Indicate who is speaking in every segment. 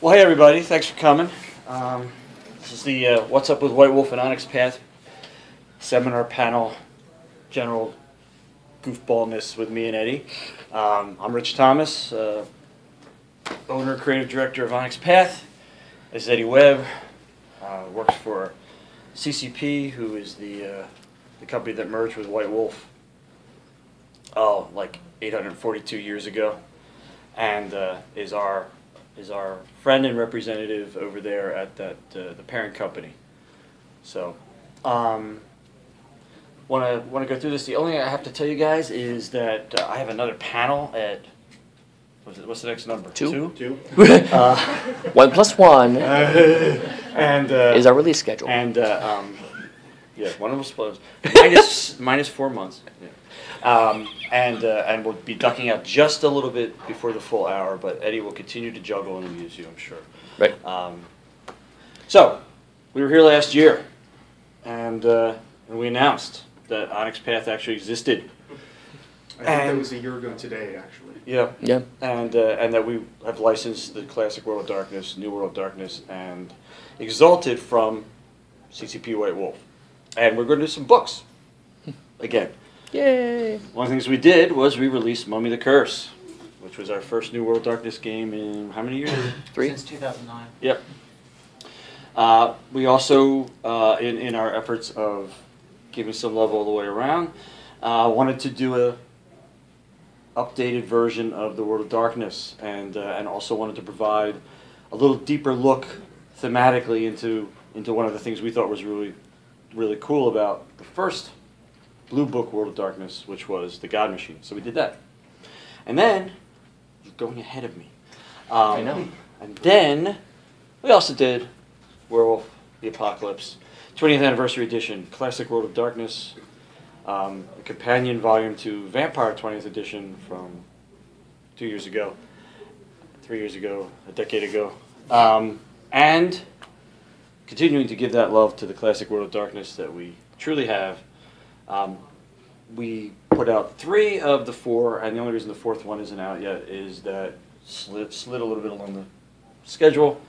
Speaker 1: Well, hey everybody, thanks for coming. Um, this is the uh, What's Up with White Wolf and Onyx Path seminar panel, general goofballness with me and Eddy. Um, I'm Rich Thomas, uh, owner, creative director of Onyx Path. This is Eddy Webb, uh, works for CCP, who is the uh, the company that merged with White Wolf. Oh, like 842 years ago, and uh, is our is our friend and representative over there at that uh, the parent company. So, um, want to want to go through this. The only thing I have to tell you guys is that uh, I have another panel at what's, it, what's the next number?
Speaker 2: Two.
Speaker 1: Two.
Speaker 3: Two.
Speaker 1: Uh,
Speaker 2: One plus one
Speaker 1: and uh,
Speaker 2: is our release schedule.
Speaker 1: and uh, um, yeah, one of us was minus minus four months. Yeah. Um, and uh, and we'll be ducking out just a little bit before the full hour, but Eddy will continue to juggle and amuse you, I'm sure.
Speaker 2: Right.
Speaker 1: Um, so we were here last year, and uh, and we announced that Onyx Path actually existed.
Speaker 3: I think that was a year ago today, actually.
Speaker 1: Yeah.
Speaker 2: Yeah.
Speaker 1: And uh, and that we have licensed the classic World of Darkness, New World of Darkness, and Exalted from CCP White Wolf, and we're going to do some books again.
Speaker 2: Yay.
Speaker 1: One of the things we did was we released Mummy the Curse, which was our first New World Darkness game in how many years?
Speaker 2: Three.
Speaker 4: Since 2009.
Speaker 1: Yep. Uh, we also, uh, in, in our efforts of giving some love all the way around, uh, wanted to do a updated version of the World of Darkness, and uh, and also wanted to provide a little deeper look thematically into into one of the things we thought was really really cool about the first Blue Book World of Darkness, which was the God Machine. So we did that, and then you're going ahead of me. Um,
Speaker 2: I know.
Speaker 1: And then we also did Werewolf the Apocalypse, 20th Anniversary Edition, Classic World of Darkness, um, a companion volume to Vampire 20th Edition from two years ago, three years ago, a decade ago, um, and continuing to give that love to the Classic World of Darkness that we truly have. Um, we put out three of the four, and the only reason the fourth one isn't out yet is that slid, slid a little bit along the schedule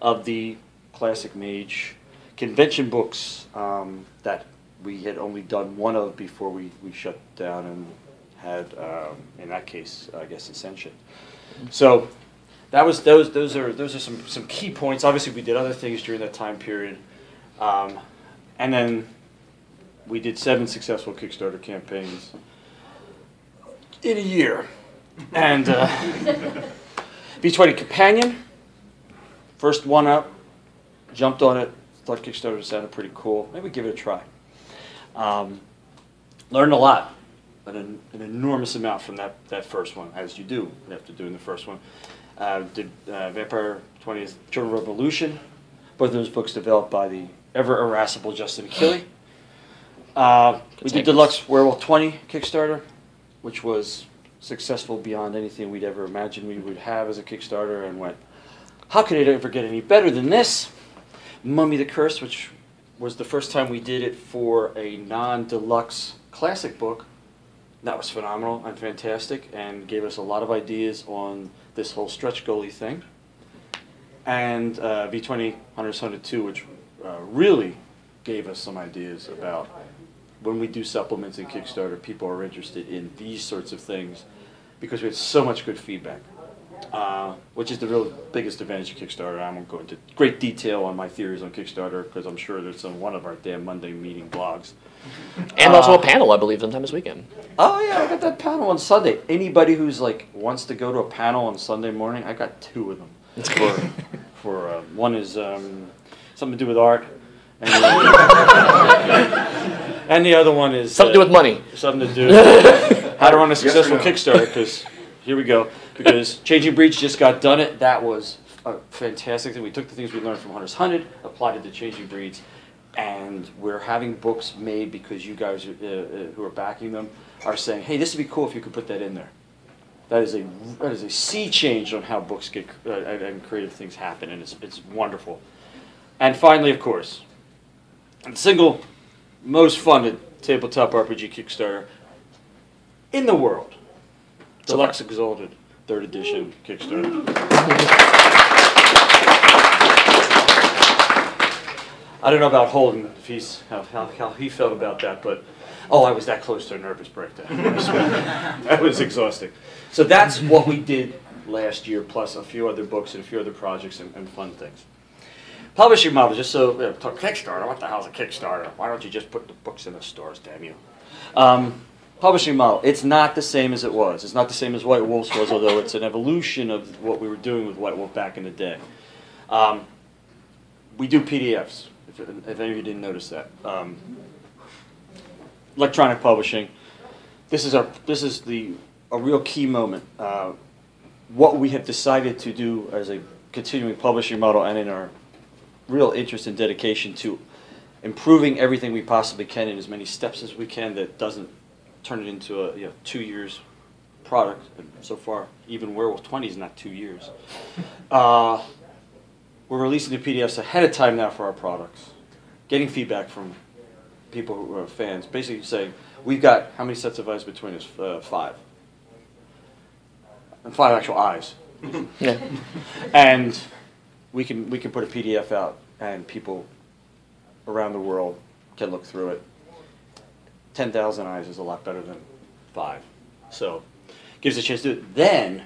Speaker 1: of the Classic Mage convention books um, that we had only done one of before we, we shut down and had, um, in that case, I guess, Ascension. So that was those those are those are some, some key points. Obviously, we did other things during that time period, um, and then we did seven successful Kickstarter campaigns in a year, and uh, V20 Companion, first one up, jumped on it, thought Kickstarter sounded pretty cool. Maybe give it a try. Um, learned a lot, an, an enormous amount from that, that first one, as you do after doing the first one. Uh, did uh, Vampire 20th Children Revolution, both of those books developed by the ever irascible Justin Achilli. Uh, we did. Deluxe Werewolf 20 Kickstarter, which was successful beyond anything we'd ever imagined we would have as a Kickstarter, and went, how could it ever get any better than this? Mummy the Curse, which was the first time we did it for a non-deluxe classic book. That was phenomenal and fantastic, and gave us a lot of ideas on this whole stretch goalie thing. And uh, V20 Hunters Hunted 2, which uh, really gave us some ideas about when we do supplements and Kickstarter, people are interested in these sorts of things because we had so much good feedback, uh, which is the real biggest advantage of Kickstarter. I won't go into great detail on my theories on Kickstarter because I'm sure there's on one of our damn Monday meeting blogs.
Speaker 2: And also
Speaker 1: Uh,
Speaker 2: a panel, I believe, sometime this weekend.
Speaker 1: Oh yeah, I got that panel on Sunday. Anybody who's like wants to go to a panel on Sunday morning, I got two of them. For, for uh, one is um, something to do with art, and and the other one is
Speaker 2: Something to do
Speaker 1: uh,
Speaker 2: with money.
Speaker 1: something to do how to run a successful
Speaker 3: no?
Speaker 1: Kickstarter. Because here we go. Because Changing Breeds just got done it. That was a fantastic thing. We took the things we learned from Hunters Hunted, applied it to Changing Breeds, and we're having books made because you guys uh, uh, who are backing them are saying, "Hey, this would be cool if you could put that in there." That is a that is a sea change on how books get uh, and and creative things happen, and it's it's wonderful. And finally, of course, the single most funded tabletop RPG Kickstarter in the world. Deluxe Exalted, third edition Kickstarter. I don't know about Holden, if he's, how, how, how he felt about that, but oh, I was that close to a nervous breakdown. that was exhausting. So that's what we did last year, plus a few other books and a few other projects and, and fun things. Publishing model, just so, Kickstarter, what the hell's a Kickstarter? Why don't you just put the books in the stores, damn you? Um, publishing model, it's not the same as it was. It's not the same as White Wolf's was, although it's an evolution of what we were doing with White Wolf back in the day. Um, we do PDFs, if, if any of you didn't notice that. Um, electronic publishing. This is our this is the a real key moment. Uh, what we have decided to do as a continuing publishing model and in our real interest and dedication to improving everything we possibly can in as many steps as we can that doesn't turn it into a you know, two years product. And so far, even Werewolf 20 is not two years. Uh, we're releasing the PDFs ahead of time now for our products, getting feedback from people who are fans, basically saying, we've got how many sets of eyes between us? Uh, five. And five actual eyes.
Speaker 2: Yeah.
Speaker 1: And we can, we can put a PDF out and people around the world can look through it. 10,000 eyes is a lot better than five. So gives us a chance to do it. Then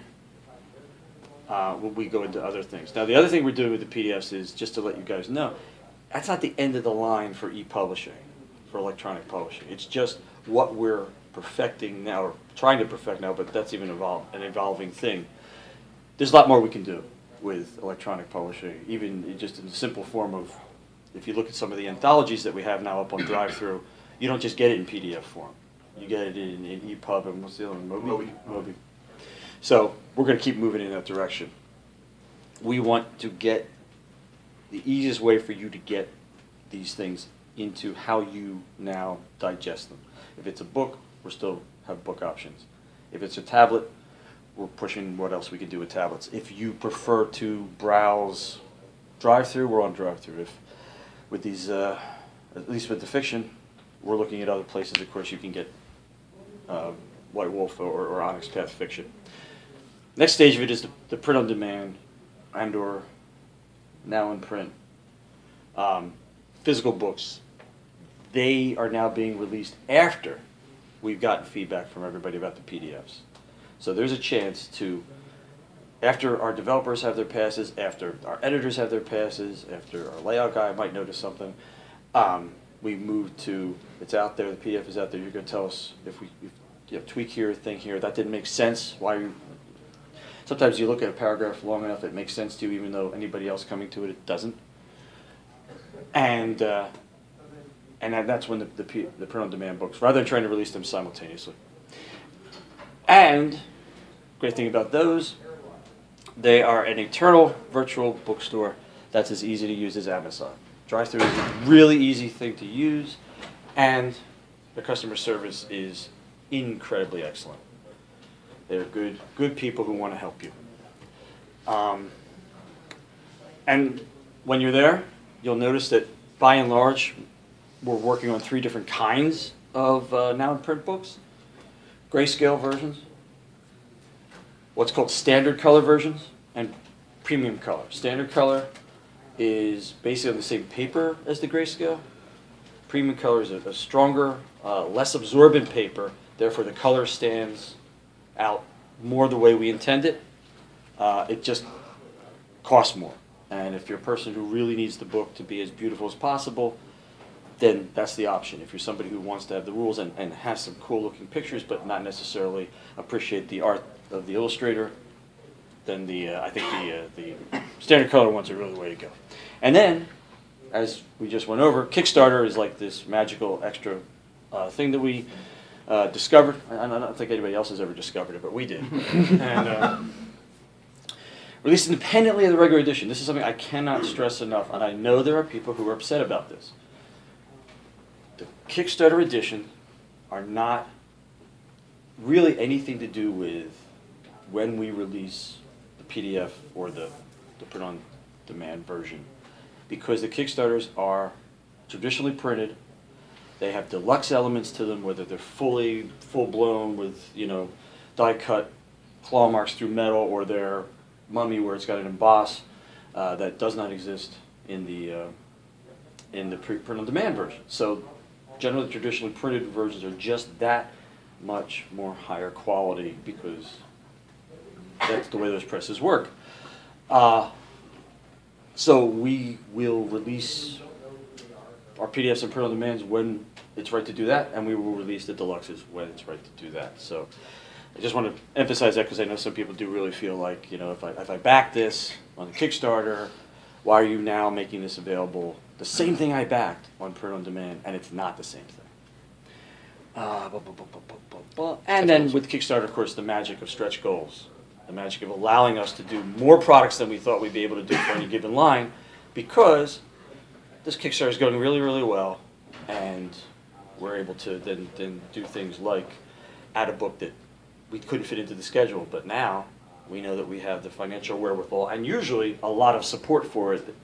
Speaker 1: uh, we go into other things. Now, the other thing we're doing with the PDFs is just to let you guys know, that's not the end of the line for e-publishing, for electronic publishing. It's just what we're perfecting now, or trying to perfect now, but that's even evol- an evolving thing. There's a lot more we can do with electronic publishing, even just in the simple form of, if you look at some of the anthologies that we have now up on DriveThru, you don't just get it in PDF form. You get it in, in EPUB and what's the other one? Mobi?
Speaker 3: Mobi.
Speaker 1: So we're going to keep moving in that direction. We want to get the easiest way for you to get these things into how you now digest them. If it's a book, we're still have book options. If it's a tablet, we're pushing what else we can do with tablets. If you prefer to browse DriveThru, we're on DriveThru. If with these, uh, at least with the fiction, we're looking at other places. Of course, you can get uh, White Wolf or, or Onyx Path fiction. Next stage of it is the, the print on demand and or now in print. Um, physical books, they are now being released after we've gotten feedback from everybody about the PDFs. So there's a chance to, after our developers have their passes, after our editors have their passes, after our layout guy might notice something, um, we move to, it's out there, the PDF is out there, you're gonna tell us if we, if you tweak here, thing here, that didn't make sense, why you, sometimes you look at a paragraph long enough, it makes sense to you, even though anybody else coming to it, it doesn't. And, uh, and that's when the, the, the print-on-demand books, rather than trying to release them simultaneously. And, great thing about those, they are an eternal virtual bookstore that's as easy to use as Amazon. DriveThru is a really easy thing to use, and the customer service is incredibly excellent. They're good, good people who want to help you. Um, and when you're there, you'll notice that by and large, we're working on three different kinds of uh, now in print books grayscale versions, what's called standard color versions, and premium color. Standard color is basically on the same paper as the grayscale. Premium color is a, a stronger, uh, less absorbent paper, therefore the color stands out more the way we intend it. Uh, it just costs more. And if you're a person who really needs the book to be as beautiful as possible, then that's the option. If you're somebody who wants to have the rules and, and has some cool looking pictures, but not necessarily appreciate the art of the illustrator, then the uh, I think the uh, the standard color ones are really the way to go. And then, as we just went over, Kickstarter is like this magical extra uh, thing that we uh, discovered. I, I don't think anybody else has ever discovered it, but we did. and uh, released independently of the regular edition. This is something I cannot stress enough, and I know there are people who are upset about this. The Kickstarter edition are not really anything to do with when we release the PDF or the, the print on demand version. Because the Kickstarters are traditionally printed, they have deluxe elements to them, whether they're fully, full blown with, you know, die cut claw marks through metal or they're mummy where it's got an emboss uh, that does not exist in the, uh, in the print on demand version. So generally traditionally printed versions are just that much more higher quality because that's the way those presses work. Uh, so we will release our PDFs and print on demands when it's right to do that, and we will release the deluxes when it's right to do that. So I just want to emphasize that because I know some people do really feel like, you know, if I, if I back this on the Kickstarter, why are you now making this available? The same thing I backed on print on demand, and it's not the same thing. Uh, bu- bu- bu- and then with Kickstarter, of course, the magic of stretch goals, the magic of allowing us to do more products than we thought we'd be able to do for any given line, because this Kickstarter is going really, really well, and we're able to then, then do things like add a book that we couldn't fit into the schedule, but now we know that we have the financial wherewithal and usually a lot of support for it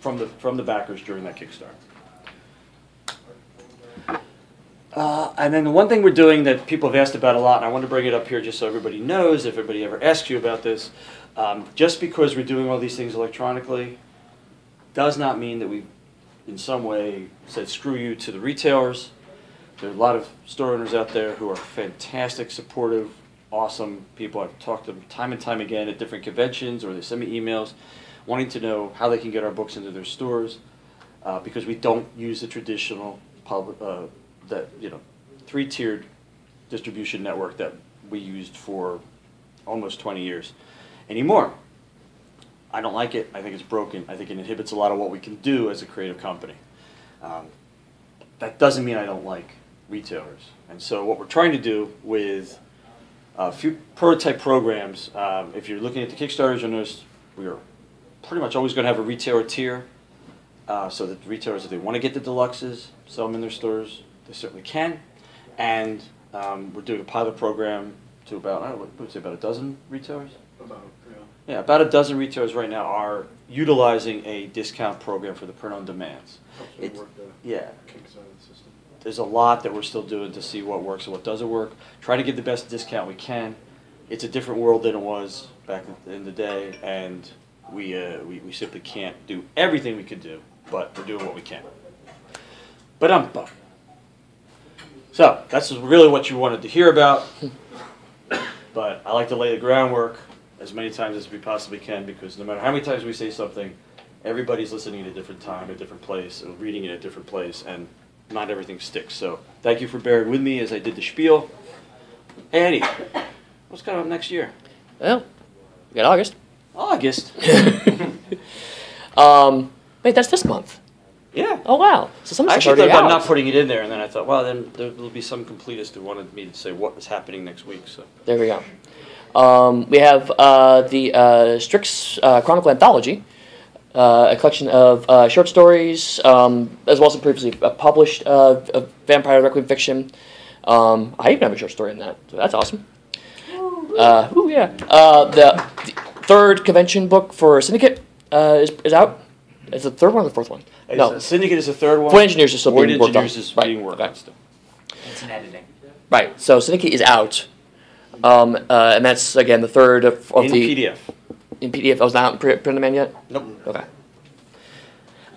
Speaker 1: from the from the backers during that Kickstarter. Uh, and then the one thing we're doing that people have asked about a lot, and I want to bring it up here just so everybody knows, if everybody ever asks you about this, um, just because we're doing all these things electronically does not mean that we, in some way, said screw you to the retailers. There are a lot of store owners out there who are fantastic, supportive, awesome people. I've talked to them time and time again at different conventions, or they send me emails wanting to know how they can get our books into their stores uh, because we don't use the traditional public, uh, that you know, three-tiered distribution network that we used for almost 20 years anymore. I don't like it. I think it's broken. I think it inhibits a lot of what we can do as a creative company. Um, that doesn't mean I don't like retailers. And so what we're trying to do with a few prototype programs, um, if you're looking at the Kickstarters, you'll notice we are pretty much always going to have a retailer tier. Uh, so that retailers, if they want to get the deluxes, sell them in their stores, they certainly can. And um, we're doing a pilot program to about, I don't know, what would say about a dozen retailers?
Speaker 3: About, yeah.
Speaker 1: Yeah, about a dozen retailers right now are utilizing a discount program for the print on demands.
Speaker 3: Helps me
Speaker 1: It's-
Speaker 3: work the
Speaker 1: Yeah,
Speaker 3: kinks out of the system.
Speaker 1: there's a lot that we're still doing to see what works and what doesn't work. Try to give the best discount we can. It's a different world than it was back in the day, and we, uh, we, we simply can't do everything we could do, but we're doing what we can. But um, bum. So that's really what you wanted to hear about. But I like to lay the groundwork as many times as we possibly can because no matter how many times we say something, everybody's listening at a different time, a different place, and reading it at a different place, and not everything sticks. So thank you for bearing with me as I did the spiel. Hey, Eddy, what's coming up next year?
Speaker 2: Well, we got August.
Speaker 1: August.
Speaker 2: Um, wait, that's this month.
Speaker 1: Yeah.
Speaker 2: Oh wow. So some
Speaker 1: I actually
Speaker 2: already
Speaker 1: thought
Speaker 2: out.
Speaker 1: about not putting it in there, and then I thought, well, then there will be some completist who wanted me to say what is happening next week. So
Speaker 2: There we go. Um, we have uh, the uh, Strix uh, Chronicle Anthology, uh, a collection of uh, short stories, um, as well as some previously uh, published uh, uh, vampire requiem fiction. Um, I even have a short story in that, so that's awesome. Uh, ooh, yeah. Uh, the, the third convention book for Syndicate uh, is, is out. It's the third one or the fourth one? No.
Speaker 1: Syndicate is the third one.
Speaker 2: Void Engineers is still
Speaker 1: Void
Speaker 2: being worked on.
Speaker 1: Engineers is
Speaker 2: Right,
Speaker 1: being worked
Speaker 2: okay.
Speaker 1: on still.
Speaker 4: It's an editing.
Speaker 2: Right. So Syndicate is out, um, uh, and that's again the third of, of
Speaker 1: in
Speaker 2: the
Speaker 1: PDF.
Speaker 2: in PDF. Oh, it's not out in print print demand yet.
Speaker 1: Nope.
Speaker 2: Okay.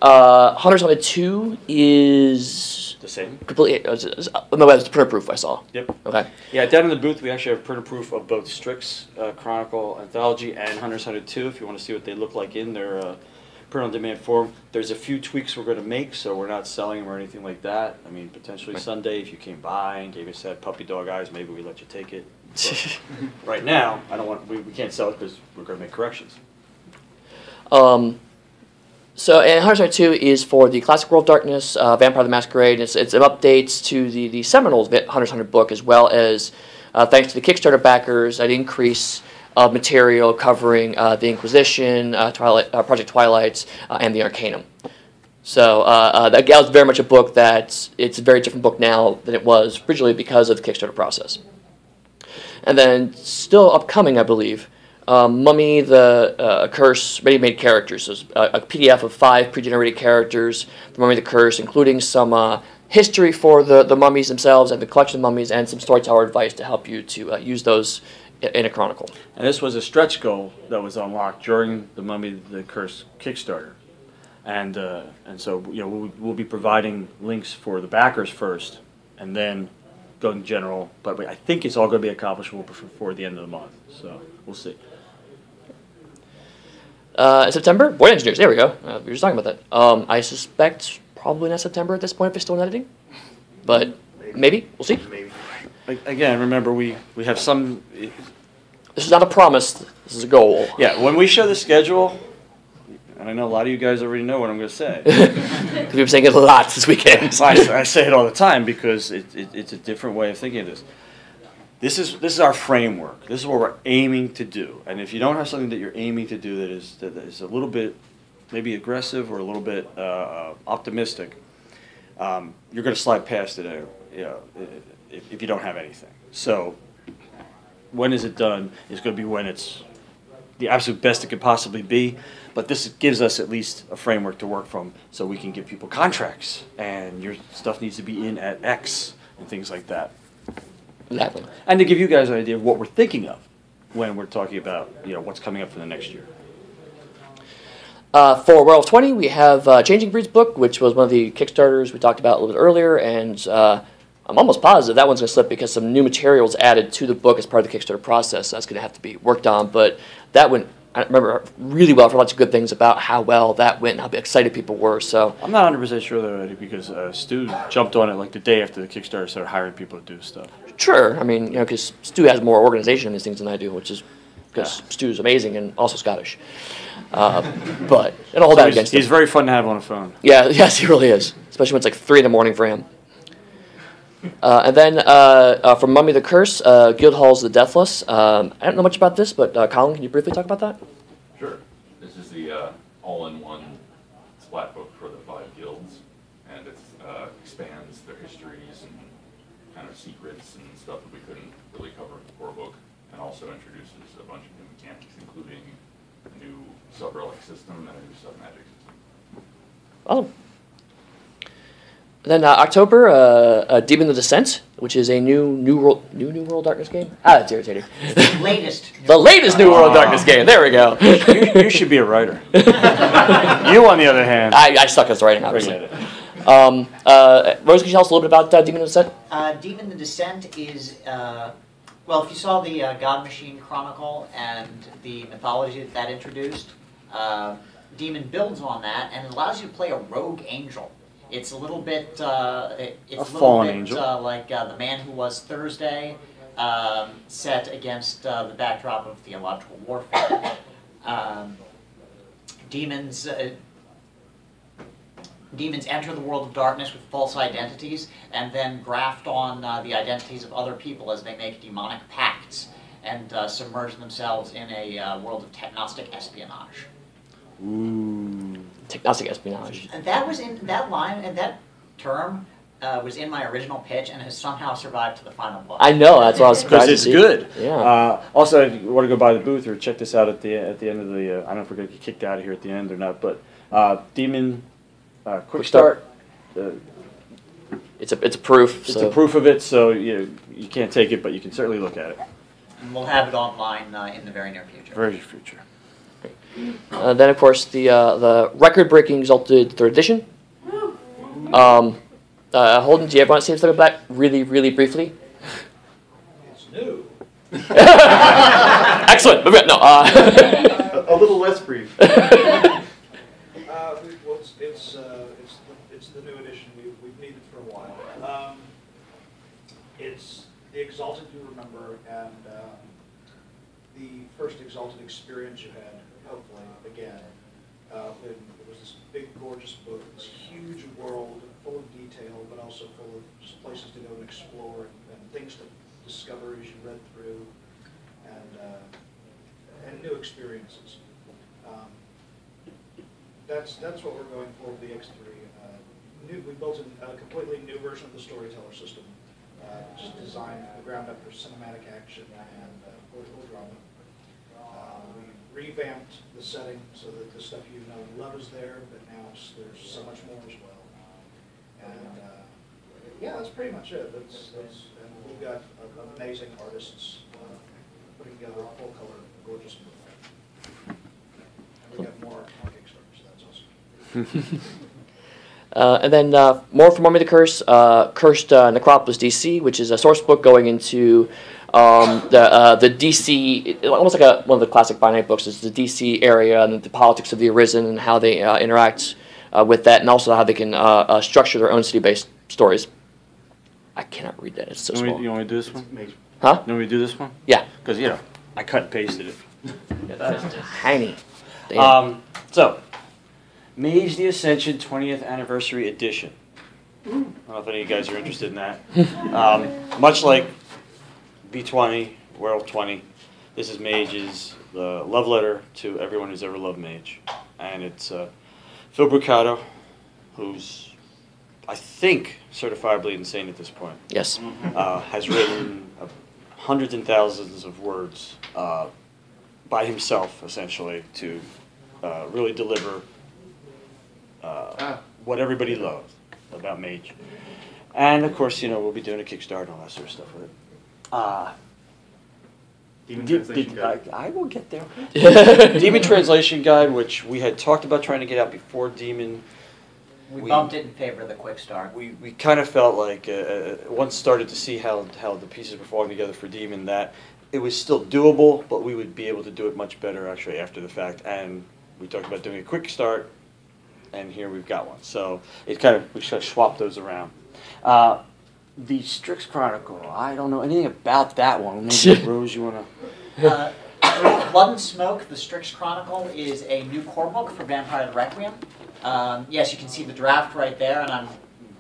Speaker 2: Uh, Hunters Hunted Two is
Speaker 1: The same.
Speaker 2: completely. Uh, is- is- uh, no, that's printer proof. I saw.
Speaker 1: Yep.
Speaker 2: Okay.
Speaker 1: Yeah, down in the booth, we actually have printer proof of both Strix uh, Chronicle Anthology and Hunter's Hunted 2 if you want to see what they look like in their uh, print on demand form. There's a few tweaks we're going to make, so we're not selling them or anything like that. I mean, potentially
Speaker 2: Right.
Speaker 1: Sunday, if you came by and gave us that puppy dog eyes, maybe we let you take it. Right now, I don't want, we, we can't sell it because we're going to make corrections.
Speaker 2: Um, so, and Hunters Hunted 2 is for the classic World of Darkness, uh, Vampire the Masquerade. It's, it's an updates to the, the seminal Vi- Hunters Hunted book, as well as, uh, thanks to the Kickstarter backers, an increase of material covering uh, the Inquisition, uh, Twilight, uh, Project Twilight, and the Arcanum. So, that was very much a book that it's a very different book now than it was originally because of the Kickstarter process. And then, still upcoming, I believe, um, Mummy the uh, Curse ready-made characters. So a, a PDF of five pre-generated characters for Mummy the Curse, including some uh, history for the, the mummies themselves and the collection of mummies, and some storyteller advice to help you to uh, use those in a chronicle.
Speaker 1: And this was a stretch goal that was unlocked during the Mummy the Curse Kickstarter. And, uh, and so, you know, we'll, we'll be providing links for the backers first, and then going general. But I think it's all going to be accomplishable before, before the end of the month. So we'll see.
Speaker 2: Uh, in September, Void Engineers. There we go. Uh, we were just talking about that. Um, I suspect probably not September at this point if it's still in editing, but maybe we'll see.
Speaker 3: Maybe.
Speaker 1: A- Again, remember we, we have some.
Speaker 2: This is not a promise. This is a goal.
Speaker 1: Yeah, when we show the schedule, and I know a lot of you guys already know what I'm going to say.
Speaker 2: Because we've been saying it a lot this weekend.
Speaker 1: I, I say it all the time because it, it, it's a different way of thinking of this. This is this is our framework. This is what we're aiming to do. And if you don't have something that you're aiming to do that is that is a little bit maybe aggressive or a little bit uh, uh, optimistic, um, you're going to slide past it. Uh, you know, if, if you don't have anything. So when is it done? Is going to be when it's the absolute best it could possibly be. But this gives us at least a framework to work from so we can give people contracts and your stuff needs to be in at X and things like that.
Speaker 2: Exactly.
Speaker 1: And to give you guys an idea of what we're thinking of when we're talking about, you know, what's coming up for the next year.
Speaker 2: Uh, for Werewolf 20, we have uh, Changing Breeds book, which was one of the Kickstarters we talked about a little bit earlier, and uh, I'm almost positive that one's going to slip because some new materials added to the book as part of the Kickstarter process. So that's going to have to be worked on, but that went, I remember really well for lots of good things about how well that went and how excited people were. So
Speaker 1: I'm not 100% sure though, Eddy, because uh, Stu jumped on it like the day after the Kickstarter started hiring people to do stuff.
Speaker 2: sure, I mean, you know, because Stu has more organization in these things than I do, which is because
Speaker 1: Yeah.
Speaker 2: Stu's amazing and also Scottish. Uh, but I don't hold that
Speaker 1: he's,
Speaker 2: against
Speaker 1: he's
Speaker 2: him.
Speaker 1: very fun to have on the phone.
Speaker 2: Yeah, yes, he really is. Especially when it's like three in the morning for him. Uh, and then uh, uh, from Mummy the Curse, uh, Guildhall's the Deathless. Um, I don't know much about this, but uh, Colin, can you briefly talk about that?
Speaker 4: Sure. This is the uh, all-in-one splat book for the five guilds, and it uh, expands their histories and kind of secrets and stuff that we couldn't really cover in the core book, and also introduces a bunch of new mechanics, including a new sub-relic system and a new sub-magic system.
Speaker 2: Awesome. Then uh, October, uh, uh, Demon the Descent, which is a new New World New New World Darkness game. Ah, that's irritating.
Speaker 5: latest.
Speaker 2: the latest New World Darkness game. There we go.
Speaker 1: you, you should be a writer. you, on the other hand,
Speaker 2: I, I suck at writing,
Speaker 1: bring
Speaker 2: obviously.
Speaker 1: it.
Speaker 2: Um, uh, Rose, can you tell us a little bit about uh, Demon the Descent?
Speaker 5: Uh, Demon the Descent is, uh, well, if you saw the uh, God Machine Chronicle and the mythology that that introduced, uh, Demon builds on that and it allows you to play a rogue angel. It's a little bit, uh, it, it's
Speaker 1: A
Speaker 5: a, little bit. Uh, like uh, the Man Who Was Thursday, um, set against uh, the backdrop of theological warfare. Um, demons. Uh, demons enter the world of darkness with false identities and then graft on uh, the identities of other people as they make demonic pacts and uh, submerge themselves in a uh, world of technognostic espionage.
Speaker 1: Ooh.
Speaker 2: Technognostic espionage.
Speaker 5: And that was in that line and that term uh, was in my original pitch and has somehow survived to the final book.
Speaker 2: I know. That's what I was
Speaker 1: Because
Speaker 2: surprised
Speaker 1: it's
Speaker 2: to see.
Speaker 1: good.
Speaker 2: Yeah.
Speaker 1: Uh, also, if you want to go by the booth or check this out at the at the end of the, uh, I don't know if we're gonna get kicked out of here at the end or not, but uh, Demon uh, Quick,
Speaker 2: Quick
Speaker 1: Start.
Speaker 2: Start.
Speaker 1: Uh,
Speaker 2: it's a it's a proof.
Speaker 1: it's
Speaker 2: so.
Speaker 1: a proof of it, so you you can't take it, but you can certainly look at it.
Speaker 5: And we'll have it online uh, in the very near future.
Speaker 1: Very future.
Speaker 2: Uh, then, of course, the uh, the record-breaking Exalted Third Edition. Um, uh, Holden, do you ever want to say something about that really, really briefly?
Speaker 6: It's new.
Speaker 2: Excellent. No. Uh,
Speaker 3: A, a little less brief.
Speaker 6: Uh, well, it's, it's, uh, it's, the- it's the new edition, we, we've needed for a while. Um, it's the Exalted you remember, and, um, the first Exalted experience you had, hopefully, again. Uh, when it was this big, gorgeous book, this huge world, full of detail, but also full of just places to go and explore, and, and things to discover as you read through, and, uh, and new experiences. Um, that's, that's what we're going for with the Ex3. Uh, new, we built an- a completely new version of the storyteller system, uh, just designed from the ground up for cinematic action and uh, political drama. Revamped the setting so that the stuff you know and love is there, but now there's so much more as well. And uh, yeah, that's pretty much it. That's, that's, and we've got amazing artists uh, putting together a full color, gorgeous book. And.
Speaker 2: Uh, and then uh, more from Mummy the Curse, uh, Cursed uh, Necropolis DC, which is a source book going into um, the uh, the DC, almost like a, one of the classic By Night books, is the DC area and the politics of the Arisen and how they uh, interact uh, with that, and also how they can uh, uh, structure their own city-based stories. I cannot read that; it's so
Speaker 1: You want me-
Speaker 2: small.
Speaker 1: you want me to do this one?
Speaker 2: Huh?
Speaker 1: You want me to do this one?
Speaker 2: Yeah.
Speaker 1: Because, you know, I cut and pasted it.
Speaker 2: That is Tiny.
Speaker 1: Um, so, Mage the Ascension 20th Anniversary Edition. I don't know if any of you guys are interested in that. um, much like V20, World 20. this is Mage's the love letter to everyone who's ever loved Mage. And it's uh, Phil Brucato, who's, I think, certifiably insane at this point
Speaker 2: yes.
Speaker 1: uh, has written uh, hundreds and thousands of words uh, by himself, essentially, to uh, really deliver uh, what everybody loves about Mage. And of course, you know, we'll be doing a Kickstarter and all that sort of stuff with it. Uh,
Speaker 3: Demon
Speaker 1: Did-
Speaker 3: Translation
Speaker 1: did-
Speaker 3: Guide.
Speaker 1: I, I will get there. Demon Translation Guide, which we had talked about trying to get out before Demon.
Speaker 5: We
Speaker 1: We-
Speaker 5: bumped it in favor of the quick start.
Speaker 1: We, we kind of felt like uh, uh, once started to see how, how the pieces were falling together for Demon that it was still doable, but we would be able to do it much better actually after the fact. And we talked about doing a quick start, and here we've got one. So it kind of we should swap those around. Uh, the Strix Chronicle. I don't know anything about that one. Maybe Rose, you wanna?
Speaker 5: Uh, Blood and Smoke, The Strix Chronicle, is a new core book for Vampire the Requiem. Um, yes, you can see the draft right there, and I'm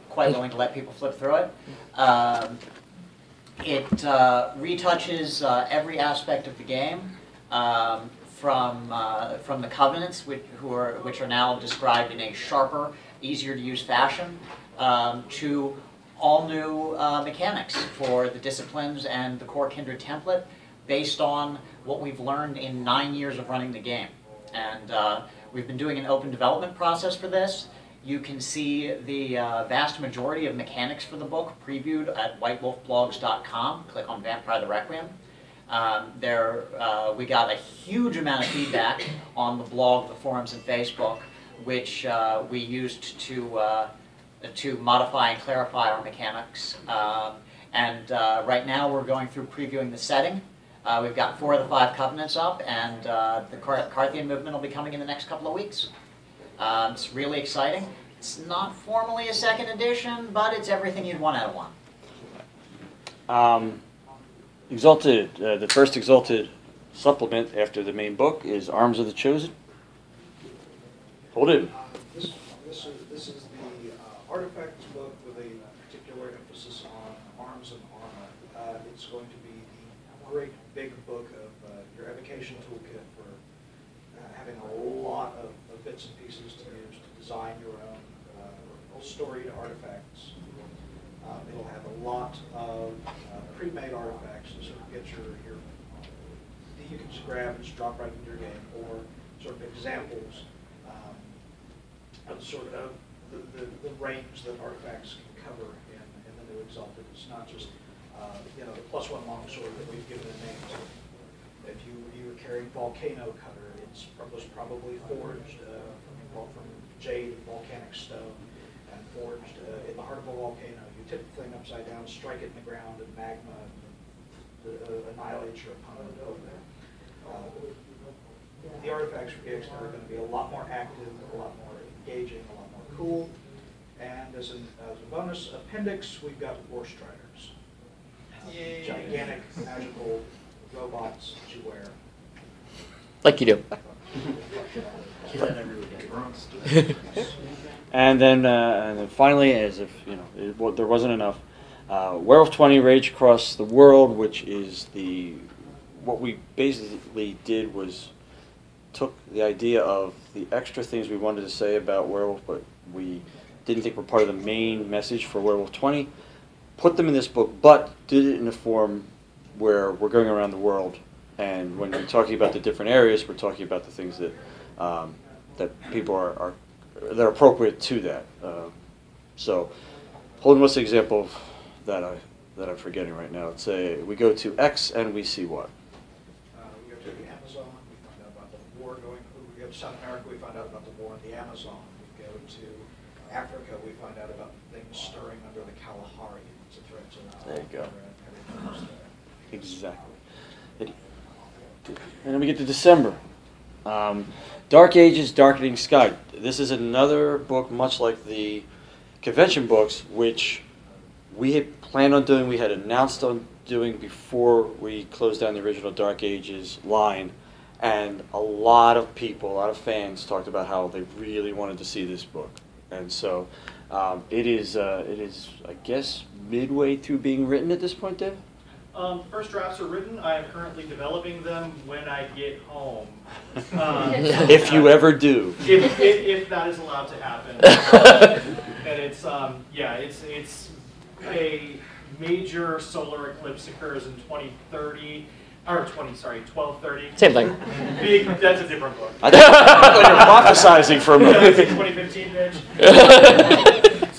Speaker 5: quite willing to let people flip through it. Um, it uh, retouches uh, every aspect of the game, um, from uh, from the covenants, which, who are which are now described in a sharper, easier to use fashion, um, to all new uh, mechanics for the disciplines and the core kindred template, based on what we've learned in nine years of running the game. And uh, we've been doing an open development process for this. You can see the uh, vast majority of mechanics for the book previewed at whitewolfblogs.com. Click on Vampire the Requiem. Um, there, uh, we got a huge amount of feedback on the blog, the forums, and Facebook, which uh, we used to uh, to modify and clarify our mechanics. Um, and uh, right now, we're going through previewing the setting. Uh, we've got four of the five covenants up, and uh, the Car- Carthian movement will be coming in the next couple of weeks. Um, it's really exciting. It's not formally a second edition, but it's everything you'd want out of one.
Speaker 1: Um, Exalted, uh, the first Exalted supplement after the main book is Arms of the Chosen. Hold it.
Speaker 6: Uh, This, this is, this is the uh, artifacts book with a particular emphasis on arms and armor. Uh, It's going to be the great big book of uh, your evocation toolkit for uh, having a lot of of bits and pieces to use to design your own uh, storied artifacts. Um, It'll have a lot of uh, pre-made artifacts to sort of get your, your, you can just grab and just drop right into your game, or sort of examples um, of sort of the, the, the range that artifacts can cover in, in the new Exalted. It's not just, uh, you know, the plus one longsword that we've given a name to. If you, you were carrying Volcano Cutter, it's, was probably forged uh, from, jade and volcanic stone and forged uh, in the heart of a volcano. You tip the thing upside down, strike it in the ground, and magma uh, annihilates your opponent over there. Uh, the artifacts for GX are going to be a lot more active, a lot more engaging, a lot cool. And as, an, as a bonus appendix, we've got War Striders. Gigantic, magical robots that you wear.
Speaker 2: Like you do.
Speaker 1: And then, uh, and then finally, as if you know, it, well, there wasn't enough, uh, Werewolf 20 Rage Across the World, which is the what we basically did was took the idea of the extra things we wanted to say about Werewolf, but we didn't think were part of the main message for Werewolf 20, put them in this book, but did it in a form where we're going around the world, and when we're talking about the different areas, we're talking about the things that um, that people are, are that are appropriate to that. Uh, so, Holden, what's the example of that I that I'm forgetting right now? Let's say we go to X and we see what.
Speaker 6: Uh, we go to the Amazon, we find out about the war going, we go to South America, we find out about the war in the Amazon. We go Africa, we find out about things stirring under the Kalahari. It's a threat to.
Speaker 1: There you go.
Speaker 6: and everything else there.
Speaker 1: Exactly. And then we get to December. Um, Dark Ages, Darkening Sky. This is another book, much like the convention books, which we had planned on doing, we had announced on doing before we closed down the original Dark Ages line. And a lot of people, a lot of fans talked about how they really wanted to see this book. And so um, it is, uh, it is, I guess, midway through being written at this point, Dave?
Speaker 3: Um, first drafts are written. I am currently developing them when I get home. Um,
Speaker 1: if you ever do.
Speaker 3: if, if, if that is allowed to happen. Um, and it's um, yeah, it's it's a major solar eclipse occurs in 2030 or 20 sorry 1230.
Speaker 2: Same thing.
Speaker 3: Big, that's a different book.
Speaker 1: I thought I thought you were prophesizing for a
Speaker 3: Yeah, it's in
Speaker 1: moment.
Speaker 3: 2015, bitch.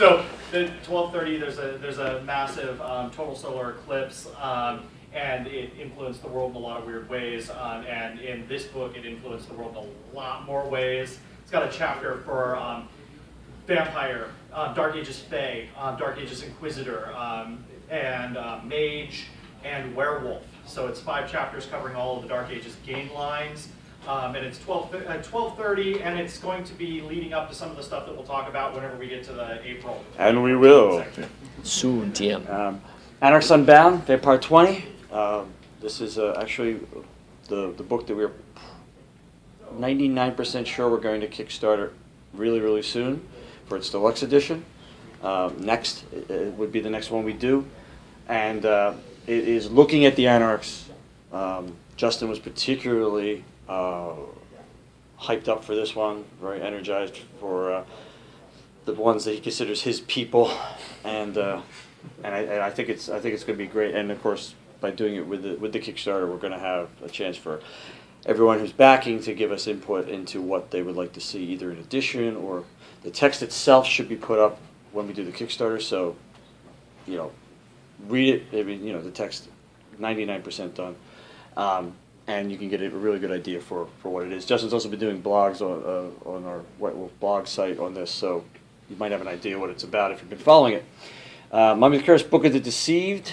Speaker 3: so the 1230, there's a there's a massive um, total solar eclipse, um, and it influenced the world in a lot of weird ways. Um, and in this book, it influenced the world in a lot more ways. It's got a chapter for um, vampire, um, Dark Ages Fae, um, Dark Ages Inquisitor, and uh, Mage, and Werewolf. So it's five chapters covering all of the Dark Ages game lines. Um, and it's 12, uh, 1230, and it's going to be leading up to some of the stuff that we'll talk about whenever we get to the April.
Speaker 1: And we will.
Speaker 3: section.
Speaker 2: Soon, TM.
Speaker 1: Um, Anarchs Unbound, Vampire 20. Uh, this is uh, actually the, the book that we're 99% sure we're going to Kickstarter really, really soon for its deluxe edition. Um, next uh, would be the next one we do. And uh, it is looking at the Anarchs. Um, Justin was particularly uh, hyped up for this one, very energized for uh, the ones that he considers his people, and uh, and I, and I think it's I think it's going to be great. And of course, by doing it with the with the Kickstarter, we're going to have a chance for everyone who's backing to give us input into what they would like to see, either in addition or the text itself should be put up when we do the Kickstarter. So, you know, read it. I mean, you know, the text, ninety nine percent done. Um, and you can get a really good idea for, for what it is. Justin's also been doing blogs on, uh, on our White Wolf blog site on this, so you might have an idea what it's about if you've been following it. Uh, Mummy the Curse, Book of the Deceived.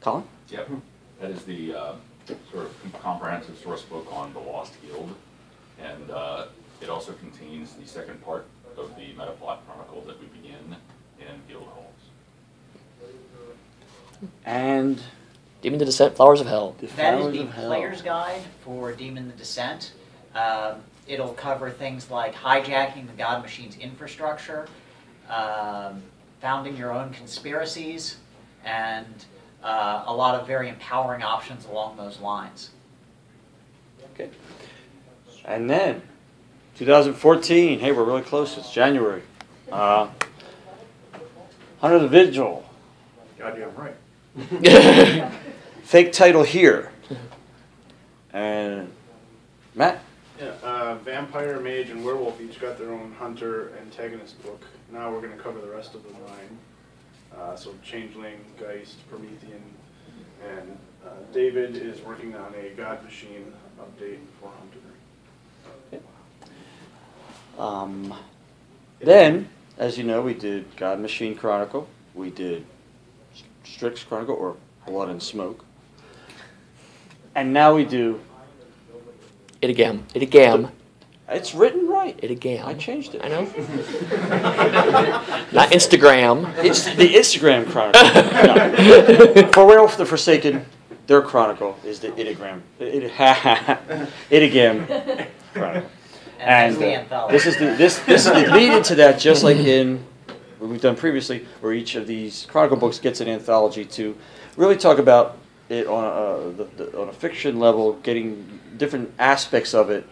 Speaker 1: Colin?
Speaker 4: Yep, that is the uh, sort of comprehensive source book on the Lost Guild. And uh, it also contains the second part of the Metaplot Chronicle that we begin in Guild Halls.
Speaker 1: And
Speaker 2: Demon the Descent, Flowers of Hell.
Speaker 1: the
Speaker 5: That is
Speaker 1: Flowers
Speaker 5: the
Speaker 1: of Hell.
Speaker 5: player's guide for Demon the Descent. Um, it'll cover things like hijacking the God Machine's infrastructure, um, founding your own conspiracies, and uh, a lot of very empowering options along those lines.
Speaker 1: Okay. And then, 2014, hey, we're really close, it's January. Uh, Hunter the Vigil,
Speaker 6: Goddamn right.
Speaker 1: fake title here. And Matt?
Speaker 7: Yeah, uh, Vampire, Mage, and Werewolf each got their own Hunter antagonist book. Now we're going to cover the rest of the line. Uh, so Changeling, Geist, Promethean, and uh, David is working on a God Machine update for Hunter.
Speaker 1: Um, then, as you know, we did God Machine Chronicle, we did Strix Chronicle, or Blood and Smoke. And now we do,
Speaker 2: It again. It again.
Speaker 1: it's written right.
Speaker 2: It again.
Speaker 1: I changed it.
Speaker 2: I know. Not Instagram.
Speaker 1: It's the Instagram Chronicle. No. For Werewolf the Forsaken, their Chronicle is the Itagram. It, Idigam Chronicle.
Speaker 5: And, that's
Speaker 1: uh, this is the this this is the lead into that, just like in what we've done previously, where each of these chronicle books gets an anthology to really talk about it on a the, the, on a fiction level, getting different aspects of it,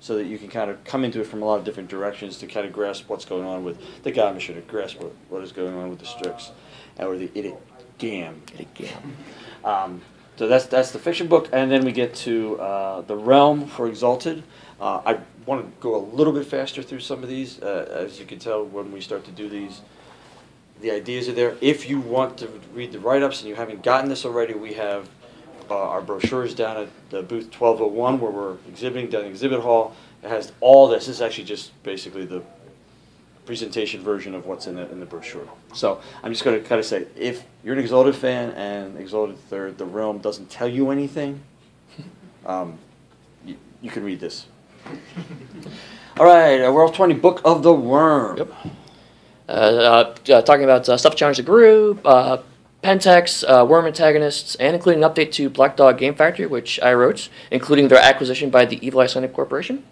Speaker 1: so that you can kind of come into it from a lot of different directions to kind of grasp what's going on with the God Machine, to grasp what, what is going on with the Strix, or the Idigam.
Speaker 2: It again.
Speaker 1: Um, so that's that's the fiction book, and then we get to uh, the Realm for Exalted. Uh, I want to go a little bit faster through some of these, uh, as you can tell when we start to do these. The ideas are there. If you want to read the write-ups and you haven't gotten this already, we have uh, our brochures down at the booth 1201 where we're exhibiting down in the exhibit hall. It has all this. This is actually just basically the presentation version of what's in the, in the brochure. So I'm just going to kind of say, if you're an Exalted fan and Exalted Third, the Realm doesn't tell you anything, um, you, you can read this. All right, uh, World 20 Book of the Worm.
Speaker 2: Yep. Uh, uh, uh, talking about uh, stuff challenge the group, uh, Pentex, uh, Worm antagonists, and including an update to Black Dog Game Factory, which I wrote, including their acquisition by the Evil Icelandic Corporation.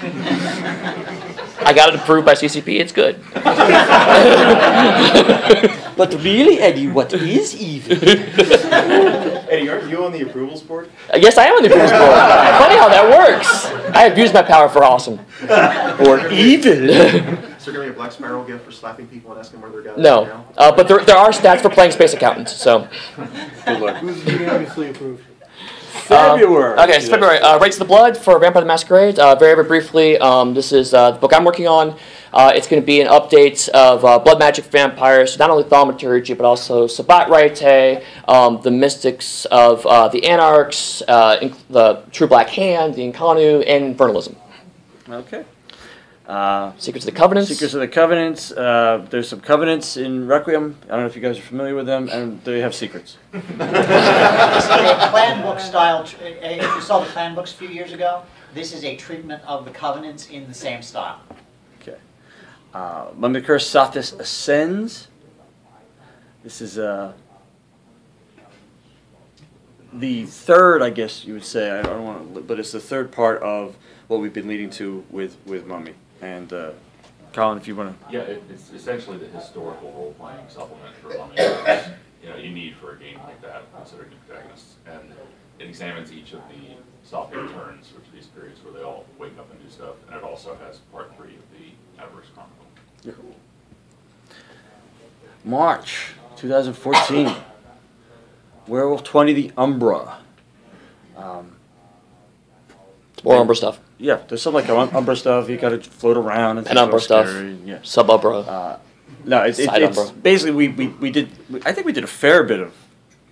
Speaker 2: I got it approved by CCP. It's good.
Speaker 1: But really, Eddy, what is evil?
Speaker 8: Eddy, aren't you on the approvals board?
Speaker 2: Uh, yes, I am on the approvals board. Funny how that works. I have used my power for awesome.
Speaker 1: or evil?
Speaker 8: Is there gonna be a Black Spiral gift for slapping people and asking where their guns are
Speaker 2: No,
Speaker 8: now?
Speaker 2: uh, but there, there are stats for playing Space Accountants. So
Speaker 1: Good luck.
Speaker 7: Who's unanimously approved?
Speaker 1: February.
Speaker 2: Okay, it's February. Uh, Rites of the Blood for Vampire the Masquerade. Uh, very, very briefly, um, this is uh, the book I'm working on. Uh, it's going to be an update of uh, blood magic vampires, not only thaumaturgy, but also Sabbat ritae, um, the mystics of uh, the Anarchs, uh, the True Black Hand, the Incarnu, and Infernalism.
Speaker 1: Okay. Uh,
Speaker 2: Secrets of the Covenants.
Speaker 1: Secrets of the Covenants. Uh, there's some covenants in Requiem. I don't know if you guys are familiar with them, and they have secrets.
Speaker 5: It's a clan book style. tr- uh, If you saw the clan books a few years ago, this is a treatment of the covenants in the same style.
Speaker 1: Okay. Uh, Mummy Curse Sothis Ascends. This is uh, the third, I guess you would say. I don't want to, but it's the third part of what we've been leading to with with Mummy. And uh, Colin, if you want to.
Speaker 4: Yeah, it, it's essentially the historical role-playing supplement for Mummy. You know, you need for a game like that, considering the protagonists. And it examines each of the Sothic Turns, which are these periods where they all wake up and do stuff. And it also has part three of the Adverse Chronicle.
Speaker 1: March 2014. Werewolf 20 The Umbra. Um,
Speaker 2: More Umbra stuff.
Speaker 1: Yeah, there's some like um, Umbra stuff. You got to float around and
Speaker 2: And Umbra stuff.
Speaker 1: Yeah.
Speaker 2: Sub Umbra.
Speaker 1: Uh, no, it's, it, it's basically we, we, we did. I think we did a fair bit of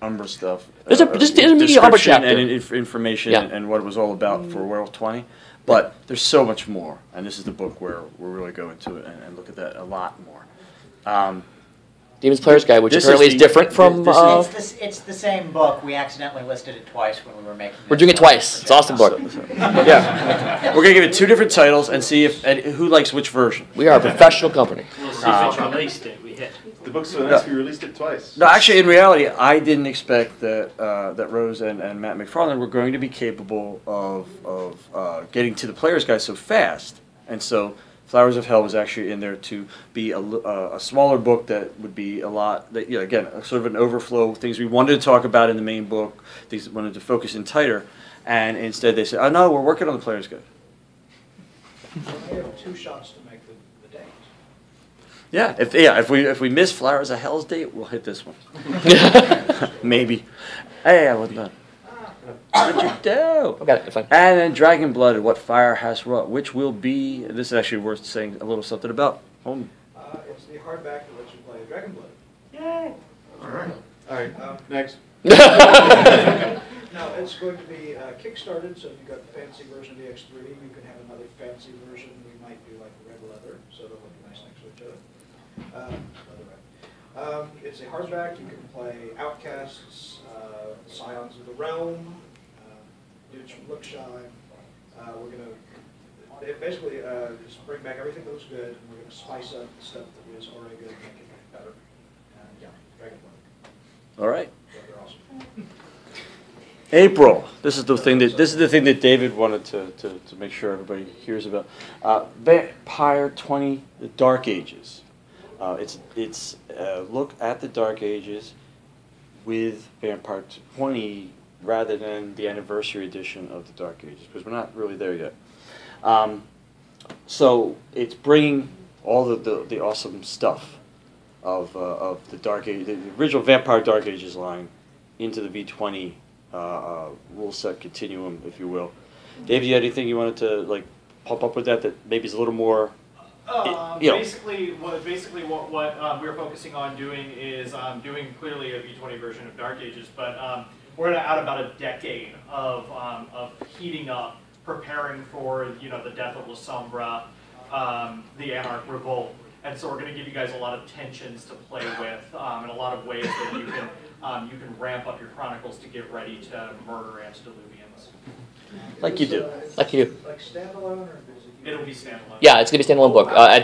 Speaker 1: Umbra stuff.
Speaker 2: There's a-
Speaker 1: uh,
Speaker 2: just the intermediate Umbra
Speaker 1: description
Speaker 2: chapter.
Speaker 1: and inf- information
Speaker 2: Yeah.
Speaker 1: and, what it was all about for Werewolf 20. But there's so much more, and this is the book where we're really go into it and, and look at that a lot more. Um,
Speaker 2: Demon's Player's Guide, which
Speaker 1: This
Speaker 2: apparently is,
Speaker 1: is
Speaker 2: different from.
Speaker 1: this is-
Speaker 2: Uh,
Speaker 5: It's the, it's the same book. We accidentally listed it twice when we were making.
Speaker 2: we're doing it twice. It's an awesome book.
Speaker 1: yeah, we're gonna give it two different titles and see if and who likes which version.
Speaker 2: We are a professional company.
Speaker 9: We'll see if it's released it, we hit.
Speaker 8: The book's so nice, we released it twice.
Speaker 1: No, actually, in reality, I didn't expect that uh, that Rose and, and Matt McFarland were going to be capable of of uh, getting to the player's guide so fast, and so Flowers of Hell was actually in there to be a, uh, a smaller book that would be a lot. That, you know, again, a sort of an overflow things we wanted to talk about in the main book. Things we wanted to focus in tighter, and instead they said, "Oh no, we're working on the player's guide."
Speaker 6: We have two shots to make the, the date.
Speaker 1: Yeah, if yeah, if we if we miss Flowers of Hell's date, we'll hit this one. Maybe. Hey, I wasn't done. What'd you do?
Speaker 2: Okay, it's fine.
Speaker 1: And then Dragon Blood, what fire has wrought, which will be. This is actually worth saying a little something about. Oh,
Speaker 6: Uh, it's the hardback that lets you play Dragon Blood.
Speaker 8: All right.
Speaker 6: All right. Um,
Speaker 8: Next.
Speaker 6: no, it's going to be uh, kickstarted, so if you've got the fancy version of the Ex3, you can have another fancy version. We might do like red leather, so they'll look nice next to each other. Um, leather red. Um, it's a hardback. You can play Outcasts, uh, Scions of the Realm, uh, Dudes from Lookshy. Uh, we're gonna basically uh, just bring back everything that was good, and we're gonna spice up the stuff that was already good, and make it better. And yeah, Dragon
Speaker 1: all right.
Speaker 6: Yeah, they're awesome.
Speaker 1: April. This is the thing that this is the thing that David wanted to, to, to make sure everybody hears about. Uh, Vampire Twenty: The Dark Ages. Uh, it's it's a look at the Dark Ages with Vampire Twenty rather than the anniversary edition of the Dark Ages because we're not really there yet. Um, so it's bringing all the, the, the awesome stuff of, uh, of the Dark Age, the original Vampire Dark Ages line into the V20 uh, uh, rule set continuum, if you will. Dave, you had anything you wanted to like pop up with that that maybe is a little more?
Speaker 3: Um,
Speaker 1: you know.
Speaker 3: basically, what basically what what um, we're focusing on doing is um, doing clearly a V20 version of Dark Ages, but um, we're gonna add about a decade of, um, of heating up, preparing for, you know, the death of Lasombra, um, the Anarch Revolt. And so we're gonna give you guys a lot of tensions to play with, um, and a lot of ways that you can, um, you can ramp up your chronicles to get ready to murder antediluvians.
Speaker 1: Like you do.
Speaker 2: Like you do.
Speaker 6: Like standalone or is it?
Speaker 3: It'll be standalone.
Speaker 2: Yeah, it's gonna be a standalone book. Uh,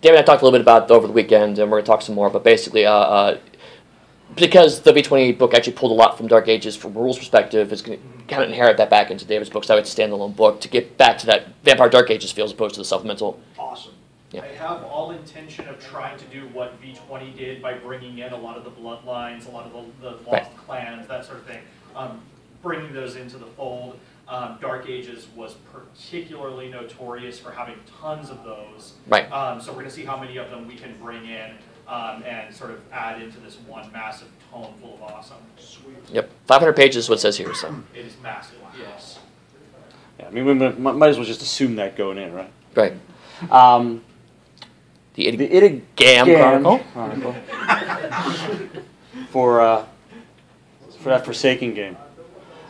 Speaker 2: David and I talked a little bit about over the weekend, and we're gonna talk some more. But basically, uh, uh, because the V20 book actually pulled a lot from Dark Ages from a rules perspective, it's gonna kind of inherit that back into David's book. So it's a standalone book to get back to that Vampire Dark Ages feel as opposed to the supplemental.
Speaker 6: Awesome.
Speaker 2: Yeah.
Speaker 3: I have all intention of trying to do what V20 did by bringing in a lot of the bloodlines, a lot of the, the lost
Speaker 2: Right.
Speaker 3: clans, that sort of thing. Um, bringing those into the fold. Um, Dark Ages was particularly notorious for having tons of those.
Speaker 2: Right.
Speaker 3: Um, so we're going to see how many of them we can bring in um, and sort of add into this one massive tome full of awesome.
Speaker 6: Sweet.
Speaker 2: Yep, 500 pages is what it says here. So
Speaker 3: It is massive, yes.
Speaker 1: Yeah, I mean, we might, might as well just assume that going in, right?
Speaker 2: right,
Speaker 1: Um,
Speaker 2: the
Speaker 1: the
Speaker 2: Idig-
Speaker 1: Idigam
Speaker 2: Chronicle.
Speaker 1: Chronicle. for uh, for that Forsaken game,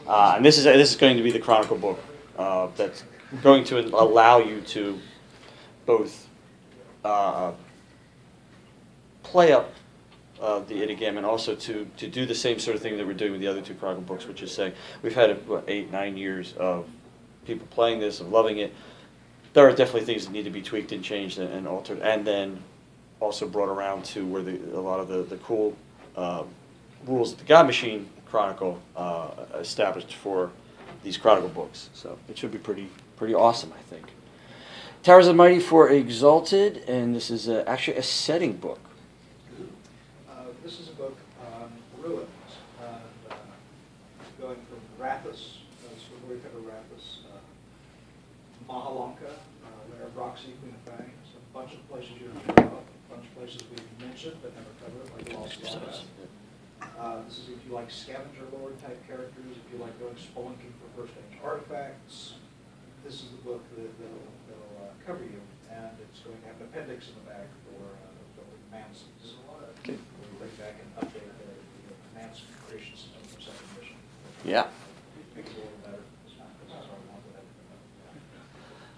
Speaker 1: uh, and this is this is going to be the Chronicle book uh, that's going to allow you to both uh, play up uh, the Idigam and also to, to do the same sort of thing that we're doing with the other two Chronicle books, which is saying we've had what, eight, nine years of people playing this, of loving it. There are definitely things that need to be tweaked and changed and, and altered, and then also brought around to where the, a lot of the, the cool uh, rules of the God Machine Chronicle uh, established for these Chronicle books. So it should be pretty pretty awesome, I think. Towers of Mighty for Exalted, and this is uh actually a setting book.
Speaker 6: Uh, This is a book on ruins, and, uh, going from Rathess, where we cover Rathess, uh, Mahalanka, uh, of Raksi, Queen of Fangs, a bunch of places you don't know a bunch of places we've mentioned but never covered, like Lost Lands. Uh, This is if you like scavenger lord type characters, if you like going spelunking for first age artifacts, this is the book that, that'll, that'll uh, cover you, and it's going to have an appendix in the back for, uh, Manses.
Speaker 1: Okay.
Speaker 6: We'll bring back and update the, the Manson creation system for second edition.
Speaker 1: Yeah.
Speaker 6: Make it a little better. This one, this is our one that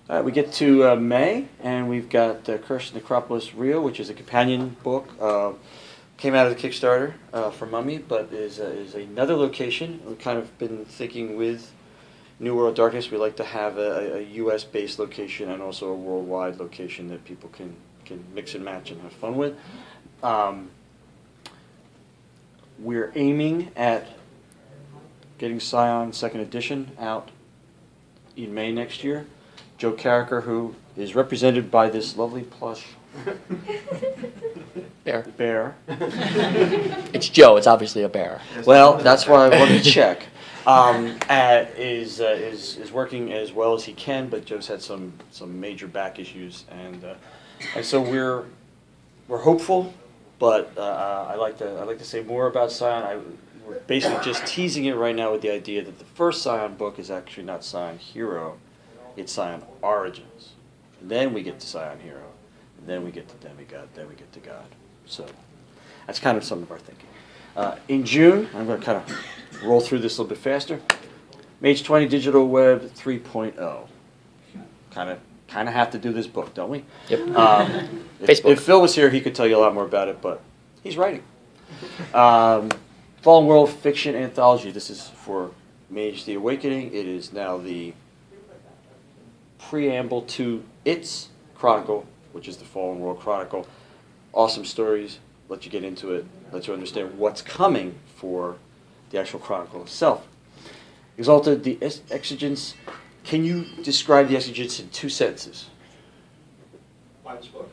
Speaker 6: I-
Speaker 1: All right, we get to uh, May, and we've got uh, Curse Necropolis Rio, which is a companion book. Uh, came out of the Kickstarter uh, for Mummy, but is, is another location. We've kind of been thinking with New World Darkness, we like to have a, a U.S. based location and also a worldwide location that people can, can mix and match and have fun with. Um, we're aiming at getting Scion Second Edition out in May next year. Joe Carriker, who is represented by this lovely plush
Speaker 2: Bear.
Speaker 1: bear.
Speaker 2: It's Joe. It's obviously a bear.
Speaker 1: Well, that's why I wanted to check. Um, uh, is, uh, is is working as well as he can, but Joe's had some some major back issues, and uh, and so we're we're hopeful, but uh, I like to I like to say more about Scion. I, we're basically just teasing it right now with the idea that the first Scion book is actually not Scion Hero, it's Scion Origins. And then we get to Scion Hero, and then we get to Demigod, then we get to God. So that's kind of some of our thinking. Uh, in June, I'm going to kind of roll through this a little bit faster. Mage 20 Digital Web 3.0. Kind of kind of have to do this book, don't we?
Speaker 2: Yep.
Speaker 1: Um, if,
Speaker 2: Facebook.
Speaker 1: if Phil was here, he could tell you a lot more about it, but he's writing. Um, Fallen World Fiction Anthology. This is for Mage the Awakening. It is now the preamble to its Chronicle, which is the Fallen World Chronicle. Awesome stories. Let you get into it. Let you understand what's coming for the actual Chronicle itself. Exalted the ex- Exigents. Can you describe the Exigents in two sentences?
Speaker 6: Why this book.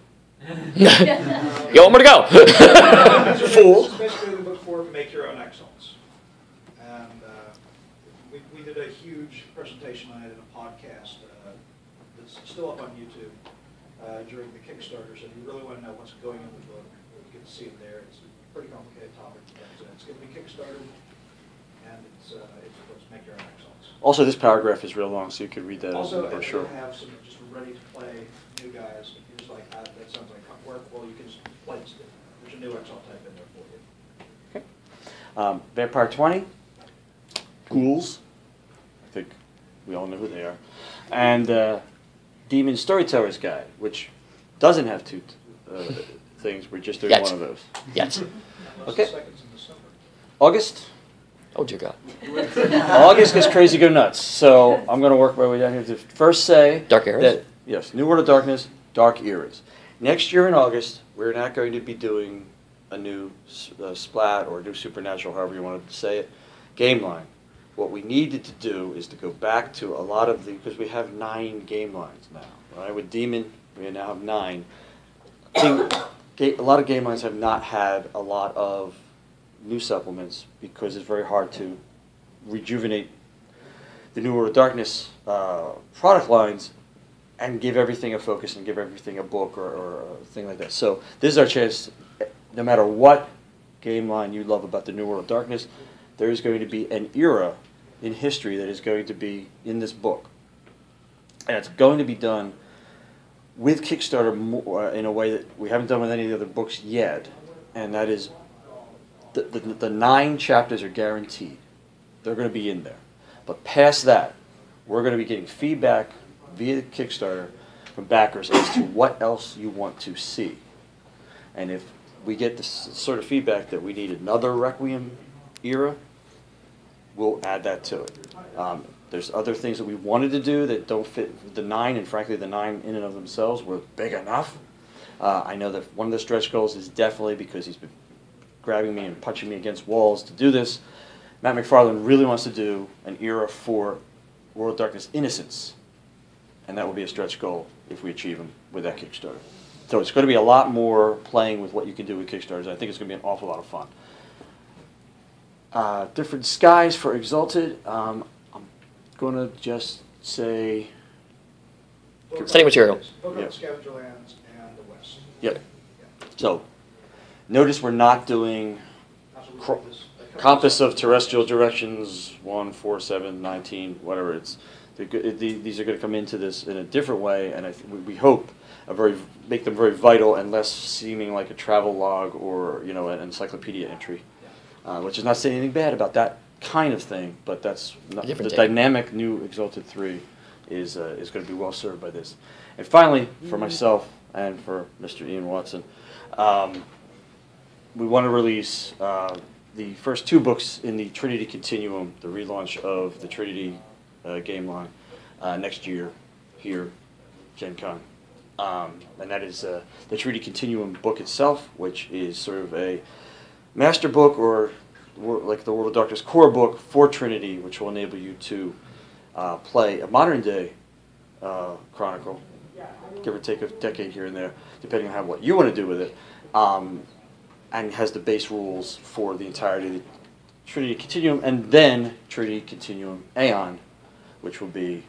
Speaker 2: you want more to go?
Speaker 1: Fool.
Speaker 6: This is basically the book for make your own excellence. And uh, we, we did a huge presentation on it in a podcast that's still up on YouTube uh, during the Kickstarter. So if you really want to know what's going in the book, you can see it there. It's a pretty complicated topic. But uh, it's going to be Kickstarted, and it's, uh, it's supposed to make your own excellence.
Speaker 1: Also, this paragraph is real long, so you could read that as
Speaker 6: Also,
Speaker 1: a
Speaker 6: if you have some just ready to play new guys, if you're just like, ah, that sounds like work, well, you can just play it. There's a new Exalt type in there for you.
Speaker 1: Um, Vampire 20. Ghouls. I think we all know who they are. And uh, Demon Storyteller's Guide, which doesn't have two uh, things. We're just doing
Speaker 2: Yet.
Speaker 1: one of those.
Speaker 2: Yes.
Speaker 1: Okay.
Speaker 6: Seconds in December.
Speaker 1: August.
Speaker 2: Oh dear God.
Speaker 1: August gets crazy, go nuts. So I'm going to work my way down here to first say
Speaker 2: Dark Eras?
Speaker 1: that yes, New World of Darkness, Dark Eras. Next year in August, we're not going to be doing a new uh, Splat or a new Supernatural, however you want to say it, game line. What we needed to do is to go back to a lot of the because we have nine game lines now. Right, with Demon, we now have nine. A lot of game lines have not had a lot of new supplements because it's very hard to rejuvenate the New World Darkness uh, product lines and give everything a focus and give everything a book or, or a thing like that. So this is our chance. No matter what game line you love about the New World of Darkness, there is going to be an era in history that is going to be in this book, and it's going to be done with Kickstarter more, uh, in a way that we haven't done with any of the other books yet, and that is the, the, the nine chapters are guaranteed. They're going to be in there. But past that, we're going to be getting feedback via Kickstarter from backers as to what else you want to see. And if we get this sort of feedback that we need another Requiem era, we'll add that to it. Um, there's other things that we wanted to do that don't fit the nine, and frankly, the nine in and of themselves were big enough. Uh, I know that one of the stretch goals is definitely because he's been grabbing me and punching me against walls to do this. Matt McFarland really wants to do an era for World Darkness Innocents, and that will be a stretch goal if we achieve them with that Kickstarter. So it's going to be a lot more playing with what you can do with Kickstarters. I think it's going to be an awful lot of fun. Uh, different skies for Exalted. Um, I'm going to just say,
Speaker 2: Study
Speaker 6: on-
Speaker 2: material.
Speaker 6: Book
Speaker 1: Yeah.
Speaker 6: Scavenger Lands and the West.
Speaker 1: yep. So, notice we're not doing
Speaker 6: That's what we
Speaker 1: Cro-
Speaker 6: call this-
Speaker 1: Compass of Terrestrial Directions, 1, 4, 7, 19, whatever it's, they're go- the- these are going to come into this in a different way, and I, th- we- we hope a very, make them very vital and less seeming like a travel log or, you know, an encyclopedia entry. Uh, which is not saying anything bad about that kind of thing, but that's, not- the
Speaker 2: Different take.
Speaker 1: dynamic new Exalted 3 is, uh, is going to be well served by this. And finally, for myself and for Mr. Ian Watson, um, we want to release uh, the first two books in the Trinity Continuum, the relaunch of the Trinity uh, game line, uh, next year here, Gen Con. Um, and that is uh, the Trinity Continuum book itself, which is sort of a master book or like the World of Darkness core book for Trinity, which will enable you to uh, play a modern day uh, Chronicle, give or take a decade here and there, depending on how, what you want to do with it. Um, and has the base rules for the entirety of the Trinity Continuum, and then Trinity Continuum Aeon, which will be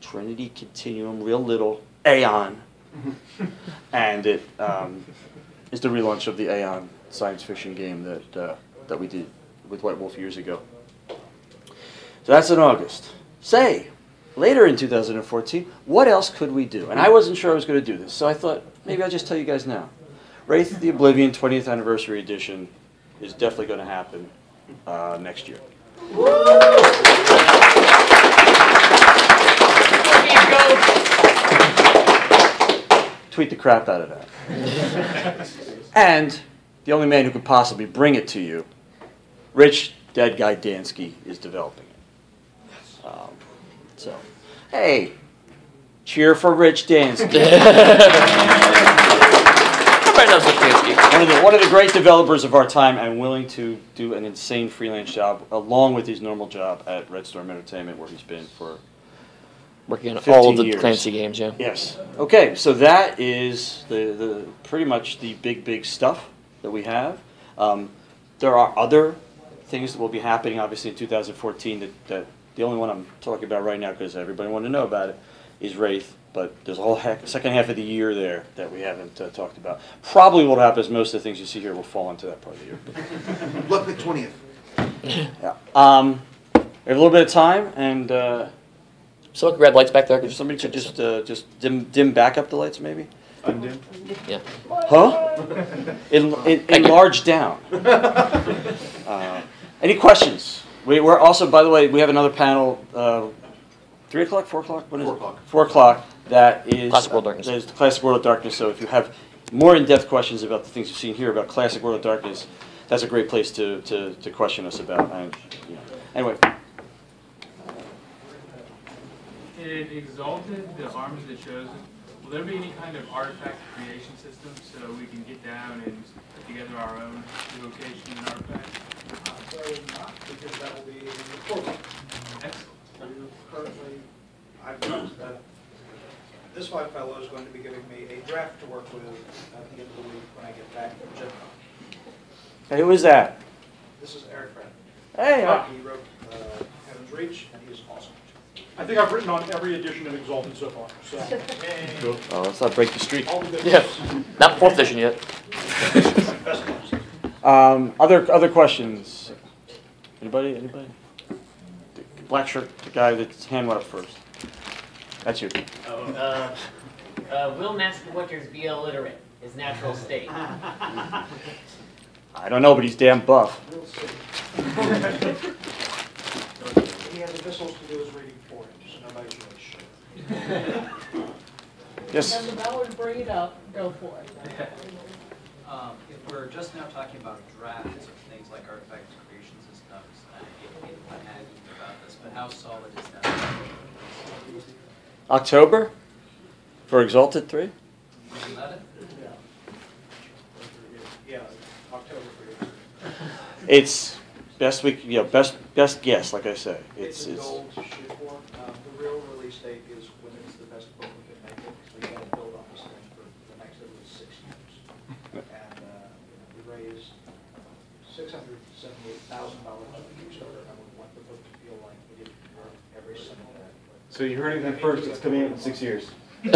Speaker 1: Trinity Continuum, real little Aeon, and it um, is the relaunch of the Aeon science fiction game that uh, that we did with White Wolf years ago. So that's in August. Say, later in 2014, what else could we do? And I wasn't sure I was going to do this, so I thought maybe I'll just tell you guys now. Wraith the Oblivion 20th Anniversary Edition is definitely going to happen uh, next year. Tweet the crap out of that. and the only man who could possibly bring it to you, Rich Dead Guy Dansky, is developing it. Um, so, hey, cheer for Rich Dansky.
Speaker 2: Everybody knows Lipinski.
Speaker 1: one of the one of the great developers of our time and willing to do an insane freelance job along with his normal job at Red Storm Entertainment where he's been for
Speaker 2: Working on all of the
Speaker 1: years.
Speaker 2: Clancy games, yeah.
Speaker 1: yes okay so that is the, the pretty much the big big stuff that we have um, there are other things that will be happening obviously in 2014 that, that the only one I'm talking about right now because everybody wanted to know about it is Wraith but there's a whole heck, second half of the year there that we haven't uh, talked about probably what happens, most of the things you see here will fall into that part of the year
Speaker 8: Look, the twentieth.
Speaker 1: Yeah. Um, we have a little bit of time, and uh,
Speaker 2: So look, red lights back there.
Speaker 1: if somebody could just uh, just dim dim back up the lights, maybe.
Speaker 7: Undim.
Speaker 2: Yeah.
Speaker 1: Huh? En- en- enlarge down. Uh, any questions? We, we're also, by the way, we have another panel, uh, three o'clock, four o'clock? When is
Speaker 8: Four o'clock.
Speaker 1: Four o'clock, that is.
Speaker 2: Classic World Darkness.
Speaker 1: That is the Classic World of Darkness, so if you have more in-depth questions about the things you've seen here about Classic World of Darkness, that's a great place to, to, to question us about, and, you know. Anyway,
Speaker 10: It Exalted, the arms that shows, will there be any kind of artifact creation system so we can get down and put together our own evocation and artifacts?
Speaker 6: Uh, There will not, because that will be in the program.
Speaker 10: Excellent.
Speaker 6: We Currently, I've got, uh, this fine fellow is going to be giving me a draft to work with at the end of the week when I get back from Gen Con.
Speaker 1: hey, who is that?
Speaker 6: This is Eric Fred.
Speaker 1: Hey, uh,
Speaker 6: He wrote uh, Heaven's Reach, and he is awesome.
Speaker 11: I think I've written on every edition of Exalted so far, so.
Speaker 1: oh, let's not break the streak.
Speaker 11: all the good
Speaker 2: Yeah.
Speaker 11: ones.
Speaker 2: Not fourth edition yet.
Speaker 6: Best ones.
Speaker 1: Um, other, other questions? Anybody, anybody? The Black shirt, the guy that's hand went up first. That's you.
Speaker 9: Oh, uh, uh, will Master Butchers be illiterate? His natural state.
Speaker 1: I don't know, but he's damn buff.
Speaker 6: We'll see. He has epistles to do his reading for him, so nobody's really.
Speaker 1: Yes,
Speaker 12: And the Ballard bring it up, go for it.
Speaker 13: Um, if we're just now talking about drafts of things like artifact creation systems, I hate to about this, but how solid is that?
Speaker 1: October for Exalted 3?
Speaker 13: Isn't that it?
Speaker 6: Yeah, October.
Speaker 1: It's best we, yeah, best, best guess, like I say.
Speaker 6: It's
Speaker 1: It's,
Speaker 6: a
Speaker 1: it's,
Speaker 6: goal to shoot for. Um, The real release date is when it's the best book we can make it, so we gotta build on this thing for the next at least six years. And uh, we raised six hundred seventy-eight thousand dollars on Kickstarter, and we want the book to feel like we did work every single day.
Speaker 8: So you heard it first, it's coming out in six years.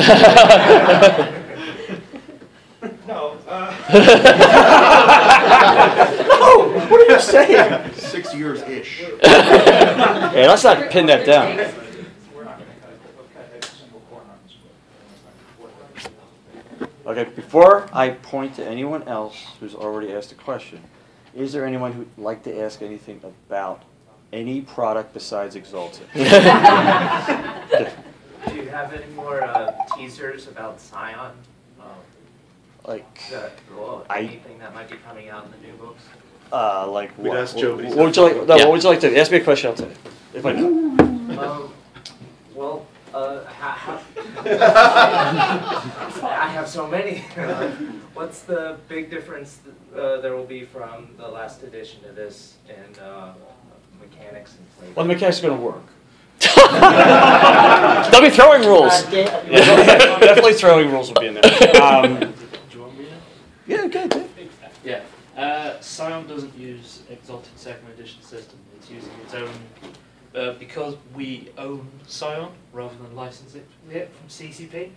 Speaker 6: No, uh,
Speaker 1: no, what are you saying?
Speaker 8: Six years-ish.
Speaker 1: Hey, let's not pin that down.
Speaker 6: we're not gonna cut it, we'll cut every single corner on this book.
Speaker 1: Okay, before I point to anyone else who's already asked a question, is there anyone who'd like to ask anything about any product besides Exalted?
Speaker 9: Do you have any more uh, teasers about Scion? Um,
Speaker 1: Like,
Speaker 9: that, well,
Speaker 1: I-
Speaker 9: anything that might be coming out in the new books?
Speaker 1: uh, like
Speaker 8: We'd
Speaker 1: what?
Speaker 8: ask Joe, but he's
Speaker 1: What would you like, no,
Speaker 2: Yeah.
Speaker 1: what would you like to, ask me a question, I'll tell you. If I know.
Speaker 9: Um, well, uh, ha- ha- I have so many. Uh, What's the big difference uh, there will be from the last edition to this in uh, mechanics and play?
Speaker 1: Well, the mechanics are gonna work. They'll be throwing rules.
Speaker 5: Uh, Da-
Speaker 1: Yeah, Definitely throwing rules will be in there. Um,
Speaker 10: Do you want me to?
Speaker 1: yeah, good, good.
Speaker 10: Yeah. Uh, Scion doesn't use Exalted Second Edition system. It's using its own. Uh, because we own Scion rather than license it it from CCP,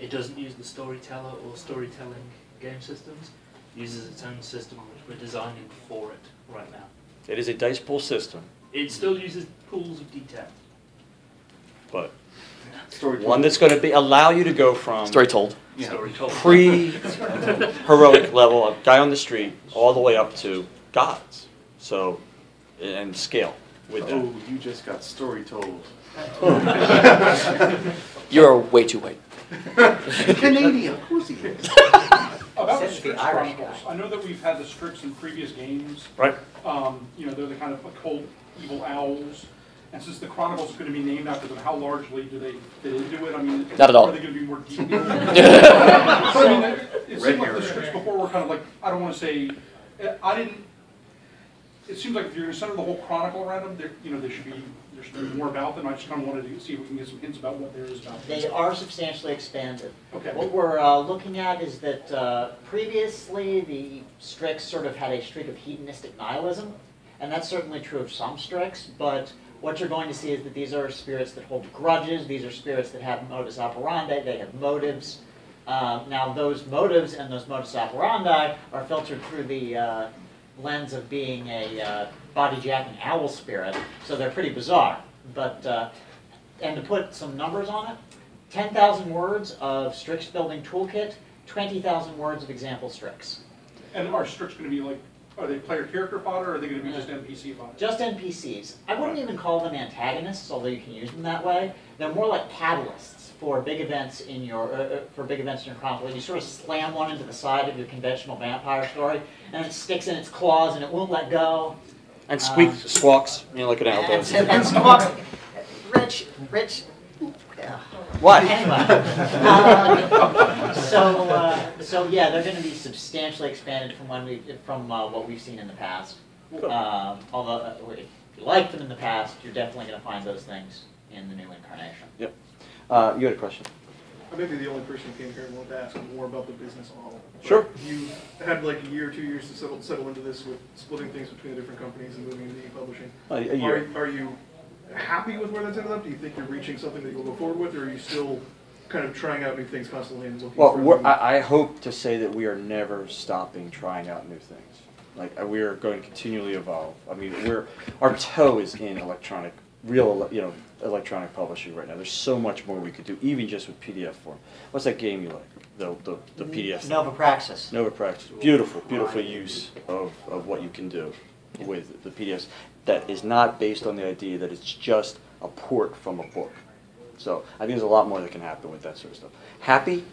Speaker 10: it doesn't use the storyteller or storytelling game systems. It uses its own system, which we're designing for it right now.
Speaker 1: It is a dice pool system,
Speaker 10: It still uses pools of detail.
Speaker 1: but
Speaker 8: Story
Speaker 1: one that's gonna be, allow you to go from
Speaker 2: Story told.
Speaker 10: Story told.
Speaker 1: pre-heroic level, a guy on the street, all the way up to gods. So, and scale with that.
Speaker 8: Oh, you just got story told.
Speaker 2: You're way too white.
Speaker 8: Canadian, of course he is.
Speaker 11: About the
Speaker 5: Says the
Speaker 11: Strix
Speaker 5: Irish
Speaker 11: Chronicles,
Speaker 5: guy.
Speaker 11: I know that we've had the Strix in previous games.
Speaker 1: Right.
Speaker 11: Um, you know, they're the kind of occult evil owls. And since the Chronicles is gonna be named after them, how largely do they fit into it? I mean,
Speaker 2: Not at all.
Speaker 11: Are they gonna be more detailed? But I mean, it- it
Speaker 8: Red
Speaker 11: seemed like the
Speaker 8: hair.
Speaker 11: Strix before were kind of like, I don't wanna say, eh, I didn't, it seems like if you're gonna center the whole Chronicle around them, there, you know, there should be, there should be more about them. I just kinda wanted to see if we can get some hints about what there is about them.
Speaker 5: They are substantially expanded.
Speaker 11: Okay.
Speaker 5: What we're uh, looking at is that uh, previously the Strix sort of had a streak of hedonistic nihilism, and that's certainly true of some Strix, but what you're going to see is that these are spirits that hold grudges, these are spirits that have modus operandi, they have motives. Uh, Now, those motives and those modus operandi are filtered through the uh, lens of being a uh, body-jacking owl spirit, so they're pretty bizarre. But, uh, and to put some numbers on it, 10,000 words of Strix building toolkit, 20,000 words of example Strix.
Speaker 11: And are Strix gonna be like Are they player character fodder, or are they gonna be just NPC fodder?
Speaker 5: Just NPCs. I wouldn't even call them antagonists, although you can use them that way. They're more like catalysts for big events in your uh, uh, for big events in your chronicle. You sort of slam one into the side of your conventional vampire story, and it sticks in its claws and it won't let go.
Speaker 1: And squeak
Speaker 5: Um,
Speaker 1: squawks, you know, like an owl
Speaker 5: And,
Speaker 1: does.
Speaker 5: and, and squawks. Rich, Rich. yeah.
Speaker 1: What?
Speaker 5: Anyway, uh, so uh, so yeah, they're going to be substantially expanded from when we from uh, what we've seen in the past. Um, although uh, if you liked them in the past, you're definitely going to find those things in the new incarnation.
Speaker 1: Yep. Uh, you had a question?
Speaker 8: I may be the only person who came here and wanted to ask more about the business model. But
Speaker 1: Sure.
Speaker 8: You had like a year, or two years to settle, settle into this with splitting things between the different companies and moving into e-publishing.
Speaker 1: A- a year.
Speaker 8: Are, are you happy with where that's ended up? Do you think you're reaching something that you'll go forward with, or are you still kind of trying out new things constantly and looking
Speaker 1: Well, I, I hope to say that we are never stopping trying out new things. Like uh, we are going to continually evolve. I mean, we're our toe is in electronic, real, you know, electronic publishing right now. There's so much more we could do, even just with PDF form. What's that game you like? The the, the PDF.
Speaker 5: Nova Praxis.
Speaker 1: Nova Praxis. Beautiful, beautiful use of, of what you can do with the PDFs. That is not based on the idea that it's just a port from a book. So I think there's a lot more that can happen with that sort of stuff. Happy?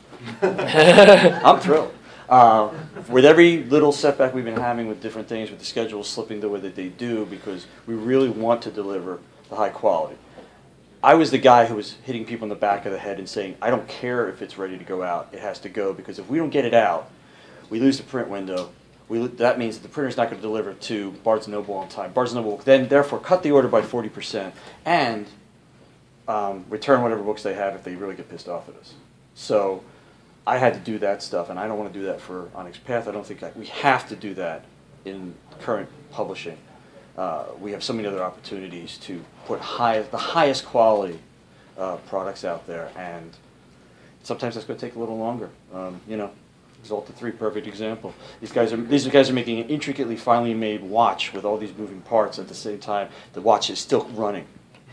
Speaker 1: I'm thrilled. Uh, with every little setback we've been having with different things, with the schedules slipping the way that they do, because we really want to deliver the high quality. I was the guy who was hitting people in the back of the head and saying, I don't care if it's ready to go out, it has to go, because if we don't get it out, we lose the print window. We, that means that the printer's not going to deliver to Barnes Noble on time. Barnes Noble will then therefore cut the order by 40% and um, return whatever books they have if they really get pissed off at us. So I had to do that stuff, and I don't want to do that for Onyx Path. I don't think I, we have to do that in current publishing. Uh, we have so many other opportunities to put high, the highest quality uh, products out there, and sometimes that's going to take a little longer. Um, you know, Exalted Three, perfect example. These guys are these guys are making an intricately, finely made watch with all these moving parts at the same time. The watch is still running.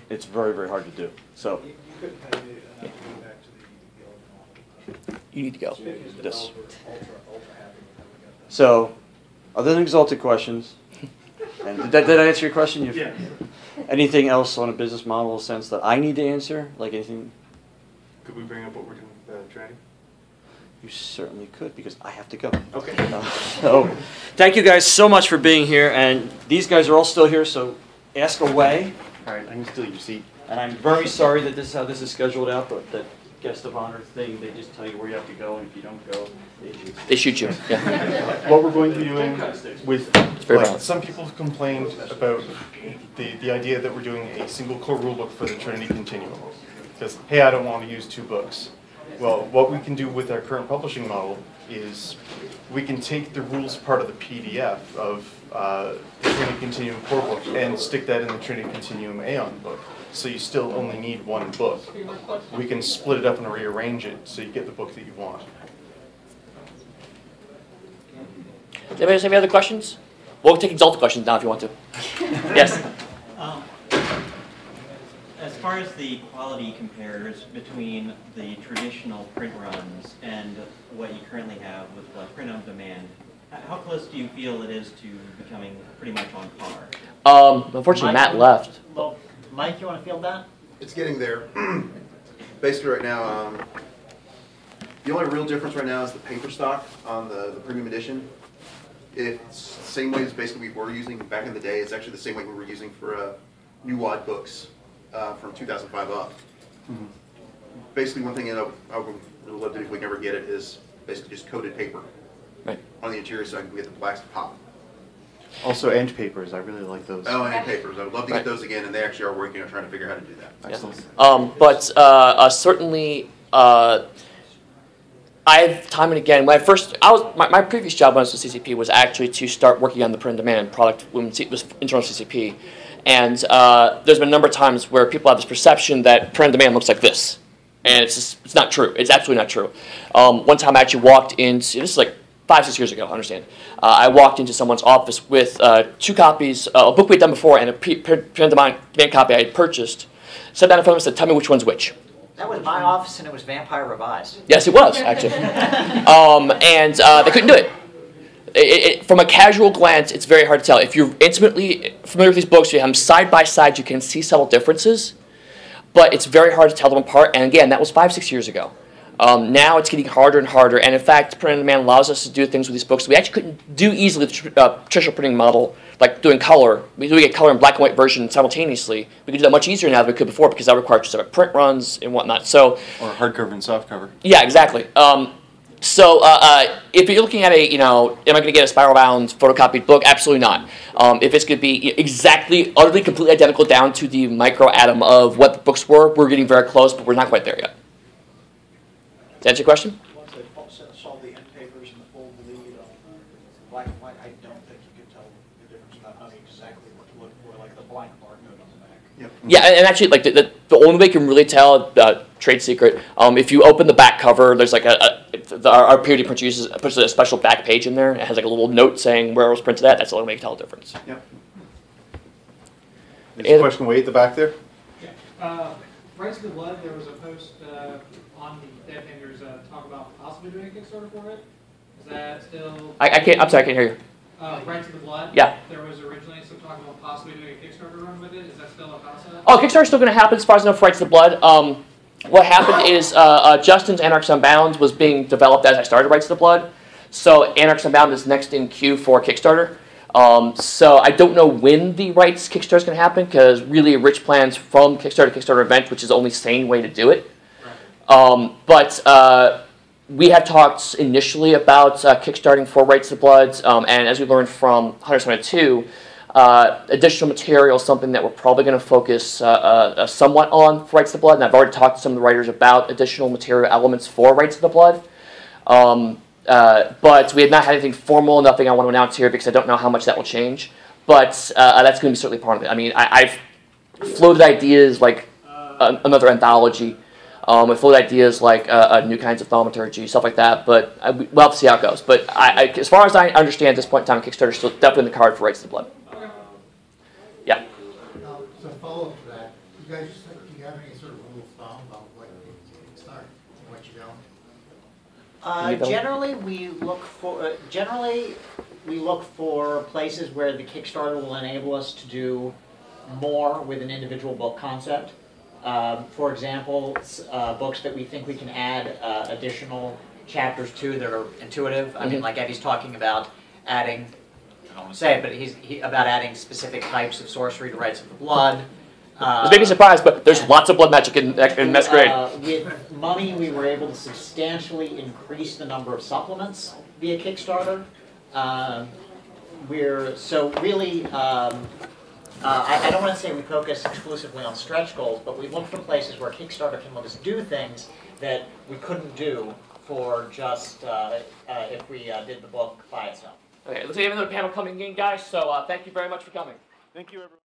Speaker 1: It's very, very hard to do. So.
Speaker 6: You
Speaker 2: need to go.
Speaker 6: Speaking
Speaker 1: This.
Speaker 6: developer, ultra, ultra happy with how we got that.
Speaker 1: So, other than exalted questions, and did, that, did I answer your question? You've-
Speaker 6: Yeah.
Speaker 1: Anything else on a business model sense that I need to answer? Like anything?
Speaker 8: Could we bring up what we're doing with uh, Trinity?
Speaker 1: You certainly could because I have to go.
Speaker 8: Okay.
Speaker 1: Uh, so, thank you guys so much for being here, and these guys are all still here. So, ask away. All right, I can steal your seat. And I'm very sorry that this is how this is scheduled out, but that guest of honor thing, they just tell you where you have to go, and if you don't go, they shoot.
Speaker 2: They shoot you. Yeah.
Speaker 14: What we're going to be doing with,
Speaker 2: very
Speaker 14: like, some people have complained about the, the idea that we're doing a single core rulebook for the Trinity Continuum. Because, hey, I don't want to use two books. Well, what we can do with our current publishing model is we can take the rules part of the PDF of uh, the Trinity Continuum core book and stick that in the Trinity Continuum Aeon book. So you still only need one book. We can split it up and rearrange it so you get the book that you want.
Speaker 2: Does anybody have any other questions? We'll take exalted questions now if you want to. yes.
Speaker 15: Um, As far as the quality compares between the traditional print runs and what you currently have with uh, print on demand, h- how close do you feel it is to becoming pretty much on par?
Speaker 2: Um, unfortunately, Matt left.
Speaker 5: Well, Mike, you want to field that?
Speaker 8: It's getting there. Basically, right now, um, the only real difference right now is the paper stock on the, the premium edition. It's the same way as basically we were using back in the day. It's actually the same way we were using for uh, new wad books uh, from 2005 up. Basically, one thing that I, I would really love to do if we can ever get it is basically just coated paper
Speaker 2: Right.
Speaker 8: on the interior so I can get the blacks to pop.
Speaker 14: Also, end papers, I really like those.
Speaker 8: Oh, and papers. I would love to
Speaker 2: Right.
Speaker 8: get those again, and they actually are working on trying to figure out how to do that.
Speaker 14: Excellent.
Speaker 2: Um, but uh, uh, certainly, uh, I've time and again when I first I was my, my previous job when I was with CCP was actually to start working on the print on demand product when it was internal CCP, and uh, there's been a number of times where people have this perception that print on demand looks like this, and it's just, it's not true. It's absolutely not true. Um, one time I actually walked into this is like five six years ago. I understand. Uh, I walked into someone's office with uh, two copies, uh, a book we'd done before, and a pre- print print on demand copy I had purchased. Sat down in front of him and said, "Tell me which one's which."
Speaker 5: That was my office, and it was Vampire Revised.
Speaker 2: Yes, it was actually. um, and uh, they couldn't do it. it, it, from a casual glance, it's very hard to tell. If you're intimately familiar with these books, you have them side by side, you can see subtle differences, but it's very hard to tell them apart. And again, that was five, six years ago. Um, now it's getting harder and harder, and in fact, print on demand allows us to do things with these books we actually couldn't do easily with the tr- uh, traditional printing model, like doing color. We do get color and black and white version simultaneously. We can do that much easier now than we could before because that requires separate print runs and whatnot. So
Speaker 14: Or hardcover and softcover.
Speaker 2: yeah, exactly. Um, so uh, uh, if you're looking at a, you know, am I going to get a spiral bound photocopied book? Absolutely not. Um, if it's going to be exactly, utterly, completely identical down to the micro atom of what the books were, we're getting very close, but we're not quite there yet. Does that answer your question?
Speaker 6: Once they saw- saw the end papers and the full bleed on uh, black and white, I don't think you could tell the difference without knowing exactly what to look for, like the blank barcode on the back.
Speaker 8: Yep.
Speaker 2: Yeah, and, and actually, like the, the, the only way you can really tell, uh, trade secret, um, if you open the back cover, there's like a, a the, our, our POD printer uses puts a special back page in there. It has like a little note saying where it was printed at. That's the only way you can tell the difference.
Speaker 8: Yep.
Speaker 14: Is the question way at the back there?
Speaker 16: Uh, Rites of the Blood, there was a post uh, on the Dead Fingers uh, talk about possibly doing a Kickstarter for it. Is that still?
Speaker 2: I, I can't. I'm sorry, I can't hear you.
Speaker 16: Uh, Rites of the Blood?
Speaker 2: Yeah.
Speaker 16: There was originally some talk about possibly doing a Kickstarter run with it. Is that still a process?
Speaker 2: Oh, Kickstarter's still going to happen as far as I know for Rites of the Blood. Um, what happened is uh, uh, Justin's Anarchs Unbound was being developed as I started Rites of the Blood. So Anarchs Unbound is next in queue for Kickstarter. Um, so I don't know when the Rites Kickstarter is going to happen because really Rich plans from Kickstarter to Kickstarter event, which is the only sane way to do it. Um, but uh, we had talked initially about uh, kickstarting for Rites of Blood, um, and as we learned from Hunter 2, uh, additional material is something that we're probably going to focus uh, uh, somewhat on for Rites of the Blood, and I've already talked to some of the writers about additional material elements for Rites of the Blood. Um, uh, but we have not had anything formal, nothing I want to announce here because I don't know how much that will change. But that's going to be certainly part of it. I mean, I, I've floated ideas like another anthology. Um, with floated ideas like uh, uh, new kinds of thaumaturgy, stuff like that. But I, we'll have to see how it goes. But I, I, as far as I understand, at this point in time, Kickstarter is still definitely in the card for Rites to the Blood. Yeah.
Speaker 17: Now, so follow up to that, you guys, do you have any sort of rule of thumb about what you start, what you don't?
Speaker 5: Uh,
Speaker 2: You don't?
Speaker 5: generally, we look for, uh, generally, we look for places where the Kickstarter will enable us to do more with an individual book concept. Um, for example, uh, books that we think we can add uh, additional chapters to that are intuitive. I mean,
Speaker 2: Mhm.
Speaker 5: like Eddy's talking about adding, I don't want to say it, but he's he, about adding specific types of sorcery to Rites of the Blood. Uh,
Speaker 2: This may be a surprise, but there's lots of blood magic in, in Masquerade.
Speaker 5: uh, with Mummy, we were able to substantially increase the number of supplements via Kickstarter. Um, we're so really. Um, uh, I, I don't want to say we focus exclusively on stretch goals, but we look for places where Kickstarter can let us do things that we couldn't do for just uh, uh, if we uh, did the book by itself.
Speaker 2: Okay, looks like we have another panel coming in, guys. So uh, thank you very much for coming.
Speaker 7: Thank you, everyone.